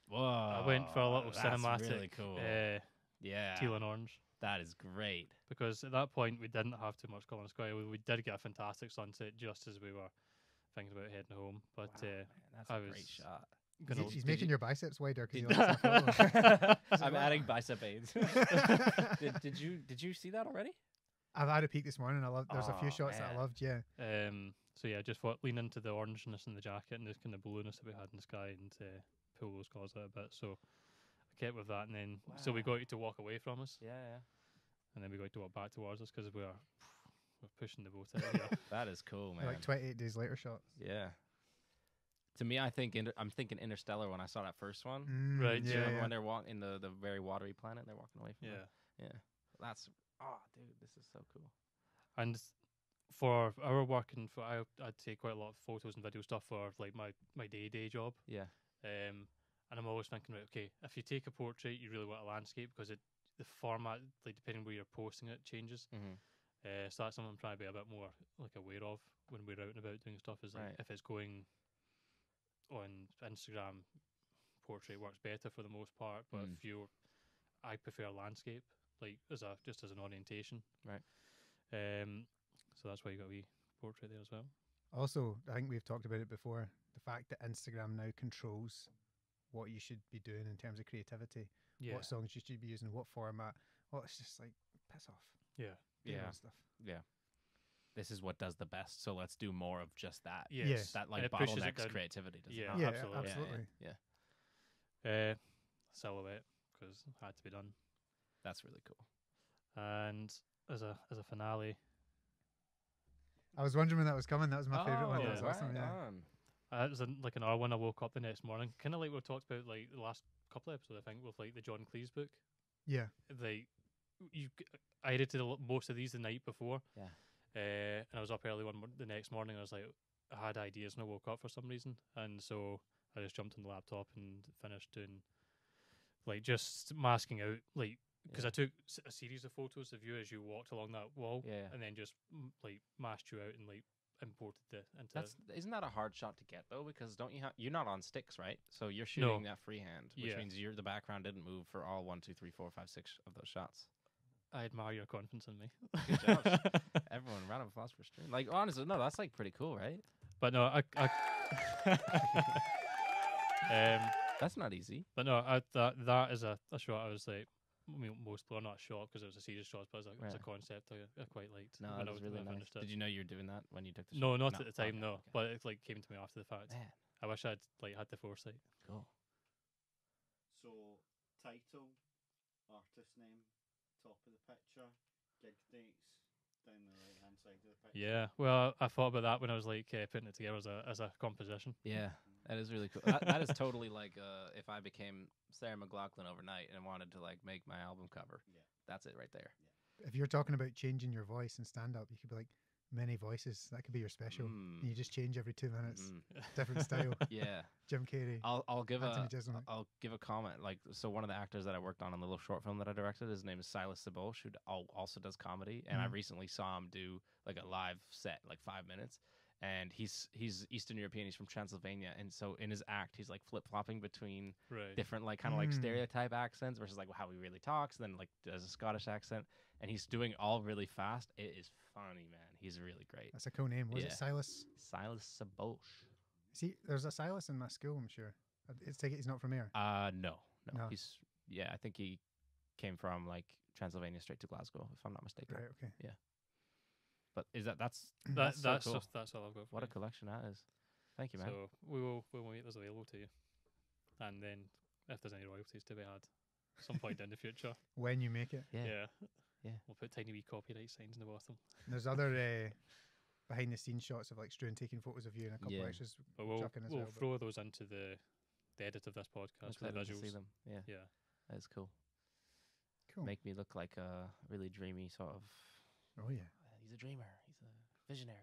Whoa! I went for a little that's cinematic Really cool. uh, yeah, teal and orange that is great. because at that point we didn't have too much colour Square. We, we did get a fantastic sunset just as we were thinking about heading home. But Wow, uh, man, that's I a great shot. gonna he's he's did making you- your biceps wider because he Did- likes. I'm adding bicep aids. [LAUGHS] [LAUGHS] did, did you did you see that already? I've had a peek this morning. I love. There's a few Oh, shots that I loved. Yeah, Um, so yeah, just thought lean into the orangeness in the jacket and the kind of blueness that we had in the sky and uh, pull those colours out a bit. So I kept with that, and then so we Wow. got you to walk away from us, Yeah, yeah. and then we got to walk back towards us because we were we're pushing the boat out here. [LAUGHS] That is cool, man. like 28 days later shots. yeah. To me, I think inter- I'm thinking Interstellar when I saw that first one. Mm, Right, Yeah, yeah. when they're walking in the, the very watery planet? They're walking away from. yeah, it? yeah. That's oh, dude, this is so cool. and for our work and for I, I'd take quite a lot of photos and video stuff for like my my day day job. Yeah, Um, and I'm always thinking about okay, if you take a portrait, you really want a landscape because it the format, like depending where you're posting it, changes. mm-hmm. Uh, so that's something I'm trying to be a bit more like aware of when we're out and about doing stuff. Is like Right. if it's going on Instagram, portrait works better for the most part. But Mm. if you're, I prefer landscape, like as a just as an orientation. Right. Um. So that's why you got a wee portrait there as well. Also, I think we've talked about it before. The fact that Instagram now controls what you should be doing in terms of creativity, Yeah. what songs you should be using, what format. Well, it's just like piss off. yeah. Do Yeah. stuff. yeah. This is what does the best. So let's do more of just that. Yes. That like it pushes bottlenecks creativity. Does Yeah, it not? yeah, absolutely. Yeah, absolutely. Yeah, yeah. Uh, silhouette because it had to be done. That's really cool. And as a as a finale, I was wondering when that was coming. That was my favorite one. Oh, That was right awesome. Yeah. on. Uh, it was an, like an hour when I woke up the next morning, kind of like we talked about like the last couple of episodes, I think, with like the John Cleese book. Yeah. Like you, c- I edited most of these the night before. Yeah. Uh, and I was up early one the next morning. I was like, I had ideas and I woke up for some reason, and so I just jumped on the laptop and finished doing, like, just masking out like because Yeah. I took a series of photos of you as you walked along that wall, Yeah. and then just mm, like mashed you out and like imported the into That's isn't that a hard shot to get though? Because don't you have you're not on sticks, right? So you're shooting that freehand, which Yeah. means you're the background didn't move for all one, two, three, four, five, six of those shots. I admire your confidence in me. Good job. [LAUGHS] [LAUGHS] Everyone, round of applause for stream. Like honestly, no, that's like pretty cool, right? but no, I, I [LAUGHS] um, That's not easy. but no, I, that that is a, a shot. I was like, most well, not a shot because it was a serious shot, but as a, as a concept, I, I quite liked. No, when that I was was- really when nice. Did you know you were doing that when you took the shot? No, not at the time, Okay, no. okay. But it like came to me after the fact. Man, I wish I'd like had the foresight. cool. So title, artist name, top of the picture, gig dates down the right hand side of the picture. Yeah. Well, I thought about that when I was like uh, putting it together as a as a composition. Yeah, that is really cool. that, that is totally like uh, if I became Sarah McLachlan overnight and wanted to like make my album cover. Yeah. That's it right there. If you're talking about changing your voice and stand up, you could be like many voices. That could be your special. Mm, you just change every two minutes, mhm. different style. [LAUGHS] Yeah, Jim Carrey, I'll I'll give Anthony a Jeselnik. I'll give a comment. Like so, one of the actors that I worked on in the little short film that I directed, his name is Silas Sabosh, who also does comedy, and I Mhm. recently saw him do like a live set, like five minutes. And he's he's Eastern European. He's from Transylvania, and so in his act, he's like flip flopping between Right. different like kind of like Mm. stereotype accents versus like how he really talks, and then like does a Scottish accent, and he's doing it all really fast. It is funny, man. He's really great. That's a cool name. Was Yeah. it Silas? Silas Sabosh. See, there's a Silas in my school. I'm sure. Uh, It's take it he's not from here. Uh, no, no, No. he's yeah. I think he came from like Transylvania straight to Glasgow, if I'm not mistaken. Right. Okay. But is that that's [CLEARS THROAT] That, that's, that's so cool. just- that's all I've got. For what a collection that is. Thank you, man. So we will we will make those available to you, and then if there's any royalties to be had, some point in the future, [LAUGHS] When you make it, yeah. yeah, Yeah. we'll put tiny wee copyright signs in the bottom. there's other [LAUGHS] uh, behind the scenes shots of like Struan taking photos of you and a couple Yeah. extras. But we'll as we'll well, but- throw those into the the edit of this podcast for the excited to visuals. see them. Yeah, Yeah, that is cool. Cool. Make me look like a really dreamy sort of. oh yeah. He's a dreamer. He's a visionary.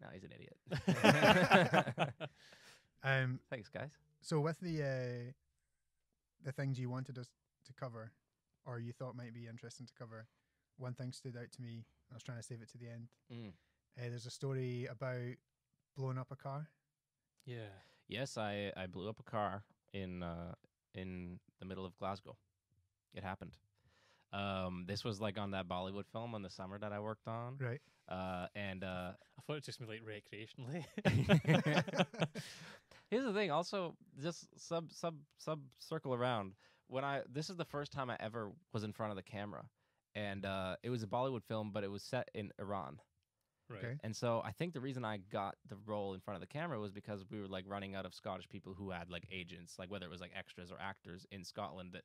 No, he's an idiot. [LAUGHS] Um. Thanks, guys. So with the uh, the things you wanted us to cover, or you thought might be interesting to cover, one thing stood out to me. I was trying to save it to the end. Mm. Uh, there's a story about blowing up a car. yeah. Yes, I I blew up a car in uh in the middle of Glasgow. It happened. Um, this was like on that Bollywood film on the summer that I worked on. Right. Uh, and uh, I thought it just meant like recreationally. [LAUGHS] [LAUGHS] here's the thing. Also, just sub sub sub circle around. When I this is the first time I ever was in front of the camera, and uh, it was a Bollywood film, but it was set in Iran. right. Okay. And so I think the reason I got the role in front of the camera was because we were like running out of Scottish people who had like agents, like whether it was like extras or actors in Scotland that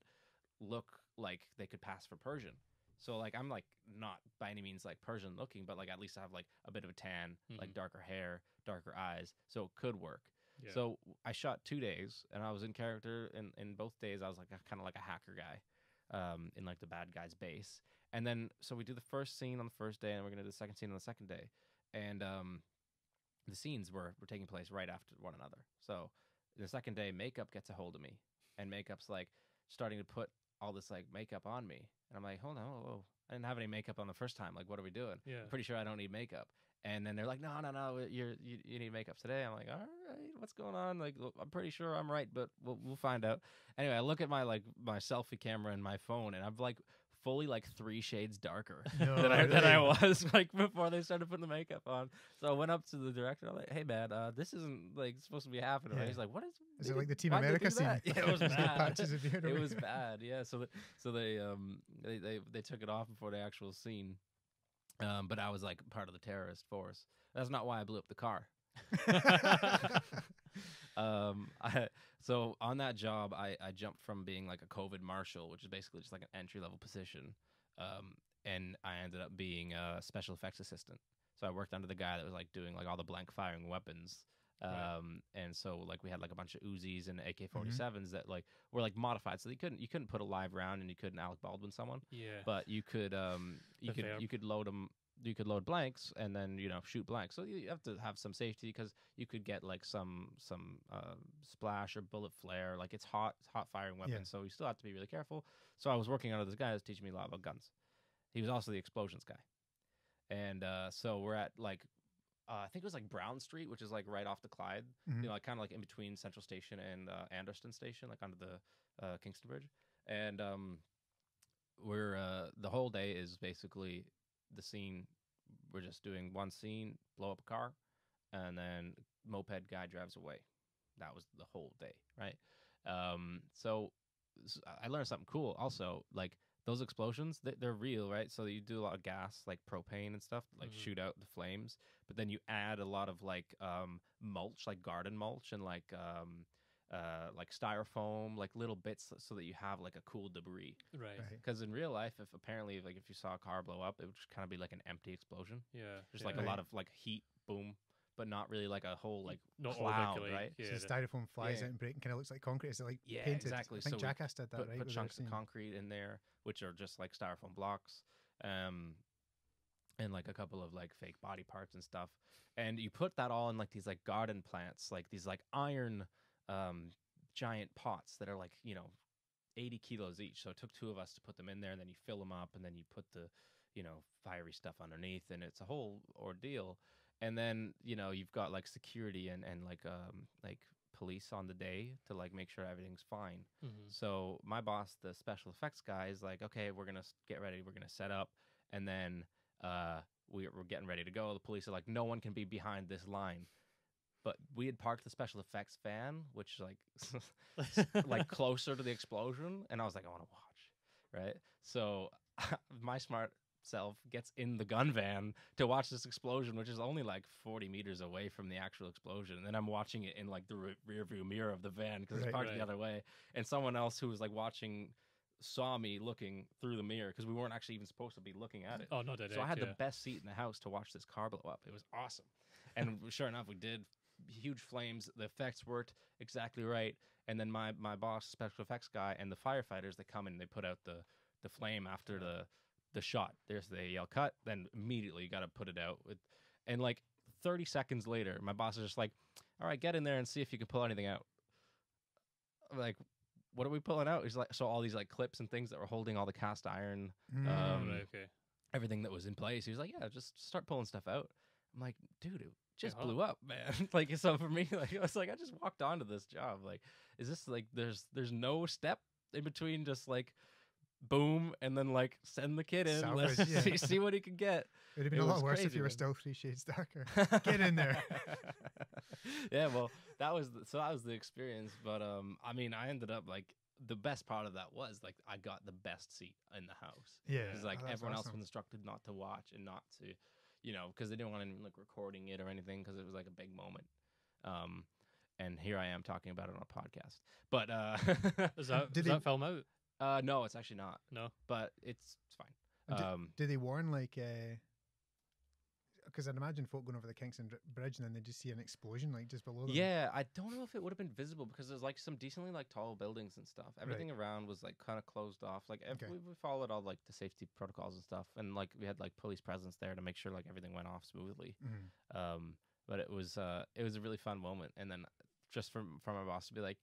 look like they could pass for Persian. So like I'm like not by any means like Persian looking, but like at least I have like a bit of a tan, like Mhm. darker hair, darker eyes, so it could work. Yeah. So I shot two days, and I was in character. In in both days, I was like kind of like a hacker guy, um, in like the bad guy's base. And then so we do the first scene on the first day, and we're gonna do the second scene on the second day. And um, the scenes were were taking place right after one another. So the second day, makeup gets a hold of me, and makeup's like starting to put all this like makeup on me, and I'm like, hold on, whoa, whoa. I didn't have any makeup on the first time. Like, what are we doing? yeah. I'm pretty sure I don't need makeup. And then they're like, no, no, no, you're you, you need makeup today. I'm like, all right, what's going on? Like, look, I'm pretty sure I'm right, but we'll we'll find out. Anyway, I look at my like my selfie camera and my phone, and I'm like fully like three shades darker [LAUGHS] No, than I than I was [LAUGHS] like before they started putting the makeup on. So I went up to the director. I'm like, hey man, uh, this isn't like supposed to be happening. Right? Yeah. He's like, what is? Is it like the Team America scene? [LAUGHS] Yeah, it was bad Patches of beard it was bad. Yeah. So the, so they um they, they they took it off before the actual scene. Um, but I was like part of the terrorist force. That's not why I blew up the car. Um, [LAUGHS] I, so on that job, I, I jumped from being like a COVID marshal, which is basically just like an entry level position, um, and I ended up being a special effects assistant. So I worked under the guy that was like doing like all the blank firing weapons. Um, Right. and so like we had like a bunch of Uzis and AK 47s that like were like modified, so you couldn't you couldn't put a live round and you couldn't Alec Baldwin someone yeah. but you could um [LAUGHS] you The could you could load them you could load blanks and then you know shoot blanks so you have to have some safety because you could get like some some uh, splash or bullet flare like it's hot it's hot firing weapon Yeah. so you still have to be really careful so i was working under this guy who's teaching me a lot about guns he was also the explosions guy and uh so we're at like uh, I think it was like Brown Street, which is like right off the Clyde, Mhm. you know, like kind of like in between Central Station and uh, Anderston Station, like under the uh, Kingston Bridge. And um, we're uh, the whole day is basically the scene. We're just doing one scene, blow up a car, and then moped guy drives away. That was the whole day, right? Um, so, I learned something cool. Also, like those explosions, they, they're real, right? So you do a lot of gas, like propane and stuff, like Mhm. shoot out the flames. But then you add a lot of like um, mulch, like garden mulch, and like um, uh, like styrofoam, like little bits so that you have like a cool debris. Right. Right. Because in real life, if apparently like if you saw a car blow up, it would just kind of be like an empty explosion, Yeah. just yeah. like Right. a lot of like heat, boom, but not really like a whole like not all cloud, like, right? Yeah. so the- styrofoam flies Yeah. out and breaks, and kind of looks like concrete. Is it like Yeah, painted? exactly. I think So Jackass did that, put, right? put chunks of concrete in there, which are just like styrofoam blocks, um, and like a couple of like fake body parts and stuff. And you put that all in like these like garden plants, like these like iron um, giant pots that are like you know, eighty kilos each. So it took two of us to put them in there, and then you fill them up, and then you put the you know fiery stuff underneath, and it's a whole ordeal. And then you know you've got like security and and like um like police on the day to like make sure everything's fine. Mhm. So my boss, the special effects guy, is like, okay, we're gonna get ready. We're gonna set up, and then uh, we, we're getting ready to go. The police are like, no one can be behind this line. But we had parked the special effects van, which like [LAUGHS] like [LAUGHS] closer to the explosion, and I was like, I want to watch, right? So [LAUGHS] my smart self gets in the gun van to watch this explosion, which is only like 40 meters away from the actual explosion. And then I'm watching it in like the re- rear view mirror of the van because it's parked Right. the other way. And someone else who was like watching saw me looking through the mirror because we weren't actually even supposed to be looking at it. oh no, did So I had yeah. the best seat in the house to watch this car blow up. It was awesome. And sure enough, we did huge flames. The effects worked exactly right. And then my my boss, special effects guy, and the firefighters that come in, they put out the the flame after the the shot. There's they yell cut. Then immediately you got to put it out with, and like 30 seconds later, my boss is just like, "All right, get in there and see if you can pull anything out." I'm like, what are we pulling out? He's like, so all these like clips and things that were holding all the cast iron Mm. Um, okay. everything that was in place. He was like, "Yeah, just start pulling stuff out." I'm like, "Dude, it just blew up, man." [LAUGHS] like, so for me, [LAUGHS] like, I was like, I just walked onto this job. Like, is this like there's there's no step in between, just like boom, and then like send the kid in, let's yeah. [LAUGHS] see, see what he can get. It'd have been it a lot worse if you were still three shades darker. Get in there. yeah, well, that was the, so that was the experience. But um, I mean, I ended up like the best part of that was like I got the best seat in the house. Yeah, Because like oh, everyone else was instructed not to watch and not to, you know, because they didn't want anyone like recording it or anything because it was like a big moment. Um, and here I am talking about it on a podcast. But uh, [LAUGHS] Is that Did is he- that film out? uh, no, it's actually not. No. But it's it's fine. And did- Um, Do they warn like? Because I'd imagine folk going over the Kingston Bridge and then they just see an explosion like just below them. Yeah, I don't know if it would have been visible because there's like some decently like tall buildings and stuff. Everything around was like kind of closed off. Like Okay. we, we followed all like the safety protocols and stuff, and like we had like police presence there to make sure like everything went off smoothly. Mhm. Um, but it was uh it was a really fun moment, and then just from from my boss to be like,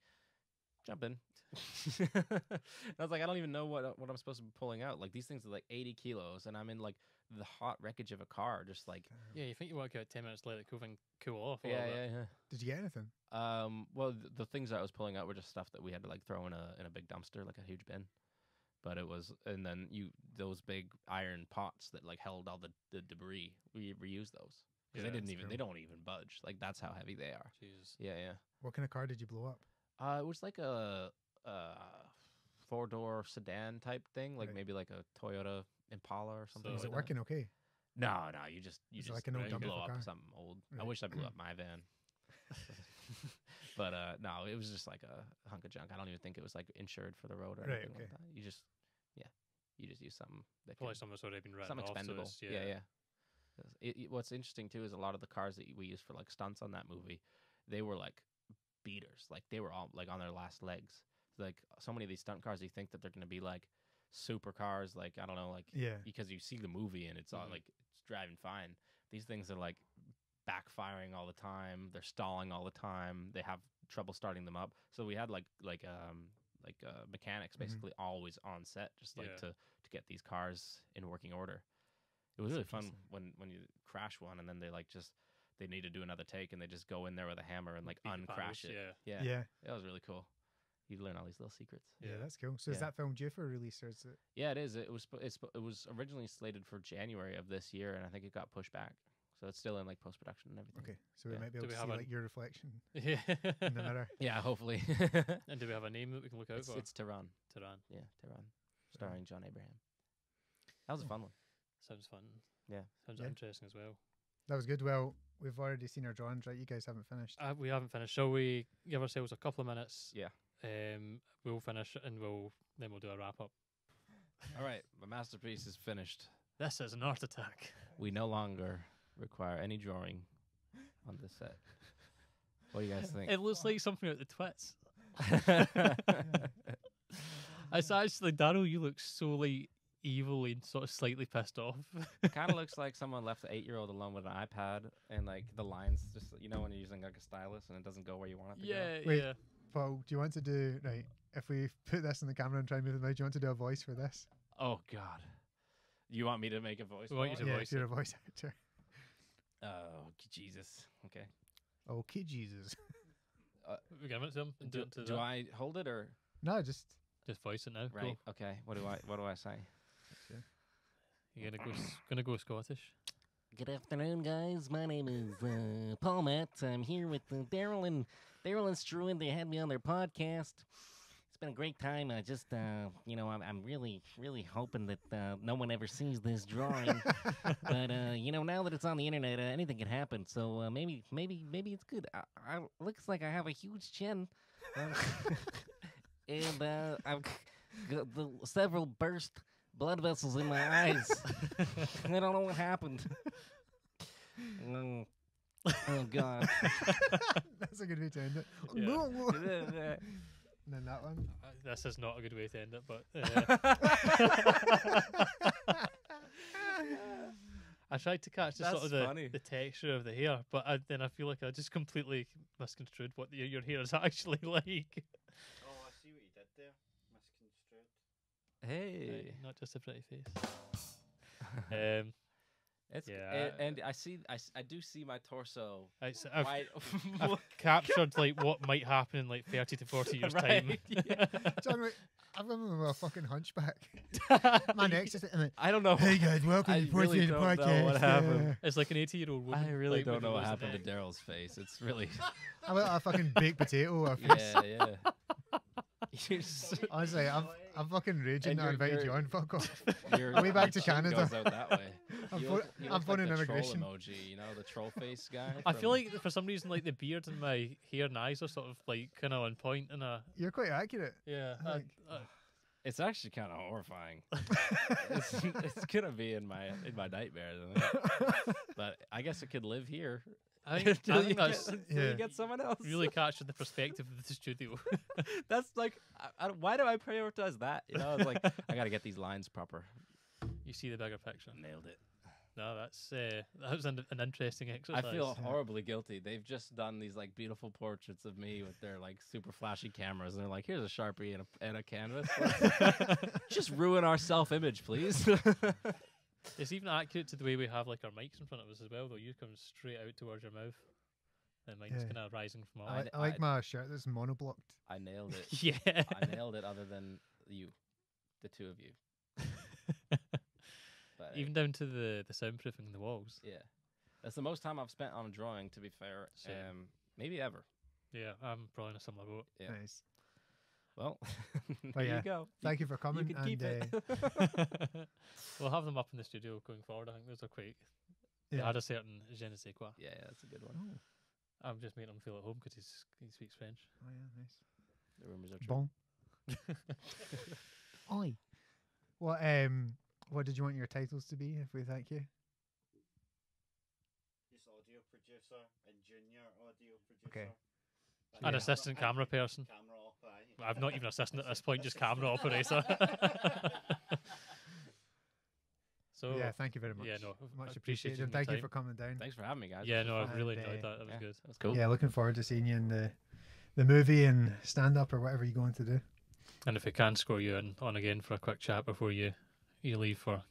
jump in. [LAUGHS] I was like, I don't even know what what I'm supposed to be pulling out. Like these things are like 80 kilos, and I'm in like the hot wreckage of a car, just like Yeah, you think you work out ten minutes later, cool thing, cool off. a yeah, little bit. yeah, yeah. Did you get anything? Um, well, th- the things that I was pulling out were just stuff that we had to like throw in a in a big dumpster, like a huge bin. But it was, and then you those big iron pots that like held all the, the debris. We reused those because Yeah, they didn't even cool. they don't even budge. Like that's how heavy they are. Jesus. Yeah, yeah. What kind of car did you blow up? Uh, it was like a uh four door sedan type thing, like Right. maybe like a Toyota Impala or something. So Was like it that. working okay? No, no, you just you Is just like an old you dumper blow up car? something old. I wish I blew up [LAUGHS] my van. [LAUGHS] but uh no, it was just like a hunk of junk. I don't even think it was like insured for the road or Right, anything okay. like that. You just yeah, you just use something that Probably can, something that's already been written some off. so expendable. yeah. yeah, yeah. 'Cause It, it- what's interesting too is a lot of the cars that we used for like stunts on that movie, they were like beaters. Like they were all like on their last legs. Like so many of these stunt cars, you think that they're going to be like super cars, like I don't know, like Yeah. because you see the movie and it's all Mhm. like it's driving fine. These things are like backfiring all the time. They're stalling all the time. They have trouble starting them up. So we had like like um like uh, mechanics Mhm. basically always on set, just like Yeah. to to get these cars in working order. It was That's really fun when when you crash one and then they like just they need to do another take and they just go in there with a hammer and like uncrash it. Yeah. Yeah, Yeah. it was really cool. You learn all these little secrets. Yeah, Yeah. that's cool. So is Yeah. that film due for release or is it? Yeah, it is. It was sp- it's, it was originally slated for January of this year, and I think it got pushed back. So it's still in like post production and everything. Okay, so we Yeah. might be Do able we to have see a- like your reflection Yeah. [LAUGHS] in the mirror. [LAUGHS] Yeah, hopefully. [LAUGHS] and do we have a name that we can look out it's, for? it's Tehran. Tehran. Yeah, Tehran, starring John Abraham. That was a fun one. Sounds fun. Yeah. Sounds Yeah. interesting as well. That was good. Well, we've already seen our drawings, right? You guys haven't finished. Uh, we haven't finished. Shall we give ourselves a couple of minutes? Yeah. Um, we'll finish and we'll then we'll do a wrap up. All right, my masterpiece is finished. This is an art attack. We no longer require any drawing on this set. What do you guys think? It looks like something out the twits. [LAUGHS] [LAUGHS] It's actually Daryl. You look so like evil and sort of slightly pissed off. It kind of [LAUGHS] looks like someone left an eight-year-old alone with an iPad, and like the lines just you know when you're using like a stylus and it doesn't go where you want it to go. yeah, yeah. Paul, do you want to do right? If we [LAUGHS] put this in the camera and try and move the mouth, do you want to do a voice for this? Oh God, you want me to make a voice? We want you to it? yeah, voice if you're it. a voice actor. Oh Jesus. Okay. Oh, okay, Jesus. [LAUGHS] Uh, we give it to him and do, Do, it to do that. I hold it or No, just Just voice it now. right? Cool. Okay. What do I what do I say? You're gonna go gonna go Scottish. Good afternoon, guys. My name is uh, Paul Matte. I'm here with uh, Daryl and Daryl and Struan. They had me on their podcast. It's been a great time. I just, uh, you know, I'm, I'm really, really hoping that uh, no one ever sees this drawing. [LAUGHS] but uh, you know, now that it's on the internet, uh, anything can happen. So uh, maybe, maybe, maybe it's good. I, I looks like I have a huge chin, [LAUGHS] and uh, I've got the several burst blood vessels in my eyes. [LAUGHS] I don't know what happened. Mm. Oh God. [LAUGHS] that's a good way to end it. [LAUGHS] Yeah. and then that one. Uh, this is not a good way to end it, but uh, I tried to catch the sort of the, the texture of the hair, but I, then I feel like I just completely misconstrued what your, your hair is actually like. Oh, I see what you did there. Misconstrued. Hey. Right, not just a pretty face. [LAUGHS] um, It's Yeah, and, I- and I see I, s- I do see my torso. it's, I've, wide- I've [LAUGHS] captured like what might happen in like thirty to forty [LAUGHS] years time. Right, yeah. John, wait, I remember a fucking hunchback. My neck's just. and then, I don't know. Hey guys, welcome I to the really Portuguese don't know podcast. what happened. yeah." It's like an eighty-year-old woman. I really like, don't with know what rose happened neck. to Daryl's face. It's really I got a fucking baked potato. or a yeah yeah. You're s- Honestly, I'm, I'm fucking raging And that I you're- invited you're- you on. Fuck off. [LAUGHS] your- Way back to Canada. Goes out that way. [LAUGHS] I'm You pho- look- you I'm look phoning the immigration. Troll emoji, you know, the troll face guy. I feel like for some reason, like the beard and my hair and eyes are sort of like kind of on point, and a You're quite accurate. yeah. I I- I- it's actually kind of horrifying. [LAUGHS] it's, it's gonna be in my in my nightmares, but I guess it could live here. I [LAUGHS] think, I Until you get- until Yeah. you get someone else. really captured the perspective of the studio. [LAUGHS] [LAUGHS] That's like, I, I, why do I prioritize that? You know, it's like I got to get these lines proper. you see the bigger picture. Nailed it. No, that's uh, that was an, an interesting exercise. I feel Yeah. horribly guilty. They've just done these like beautiful portraits of me with their like super flashy cameras, and they're like, "Here's a sharpie and a, and a canvas. just ruin our self-image, please." It's even accurate to the way we have like our mics in front of us as well. Though you come straight out towards your mouth, and mine's Yeah. kind of rising from I, our. like, I like I- my shirt that's monoblocked. I nailed it. [LAUGHS] yeah. I nailed it. Other than you, the two of you. [LAUGHS] But even down to the the soundproofing in the walls. yeah, that's the most time I've spent on a drawing. To be fair, Same. um, maybe ever. Yeah, I'm probably in a similar boat. Yeah. Nice. Well, [LAUGHS] there But yeah, you go. Thank you for coming. You can and, keep it. uh, [LAUGHS] [LAUGHS] we'll have them up in the studio going forward. I think those are quite. They yeah. had a certain je ne sais quoi. yeah, yeah, that's a good one. Oh, I'm just making him feel at home because he speaks French. oh yeah, nice. The rumors are true. Bon. Oi. What um what did you want your titles to be if we thank you? He's audio producer and junior audio producer. Okay. And An Yeah. assistant camera person. Camera op, aye. I've not even assistant at this point, just camera operator. [LAUGHS] so yeah, thank you very much. yeah, no, I much appreciate appreciated. you And thank the you for coming down. Thanks for having me, guys. yeah, no, I really And, enjoyed uh, that. That was yeah. good. That was cool. Yeah, looking forward to seeing you in the the movie and stand up or whatever you're going to do. And if we can score you in on again for a quick chat before you you leave for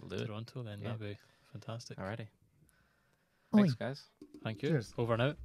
We'll do. Toronto, then Yeah. that'd be fantastic. Alrighty. Thanks, guys. Thank you. Cheers. Over and out.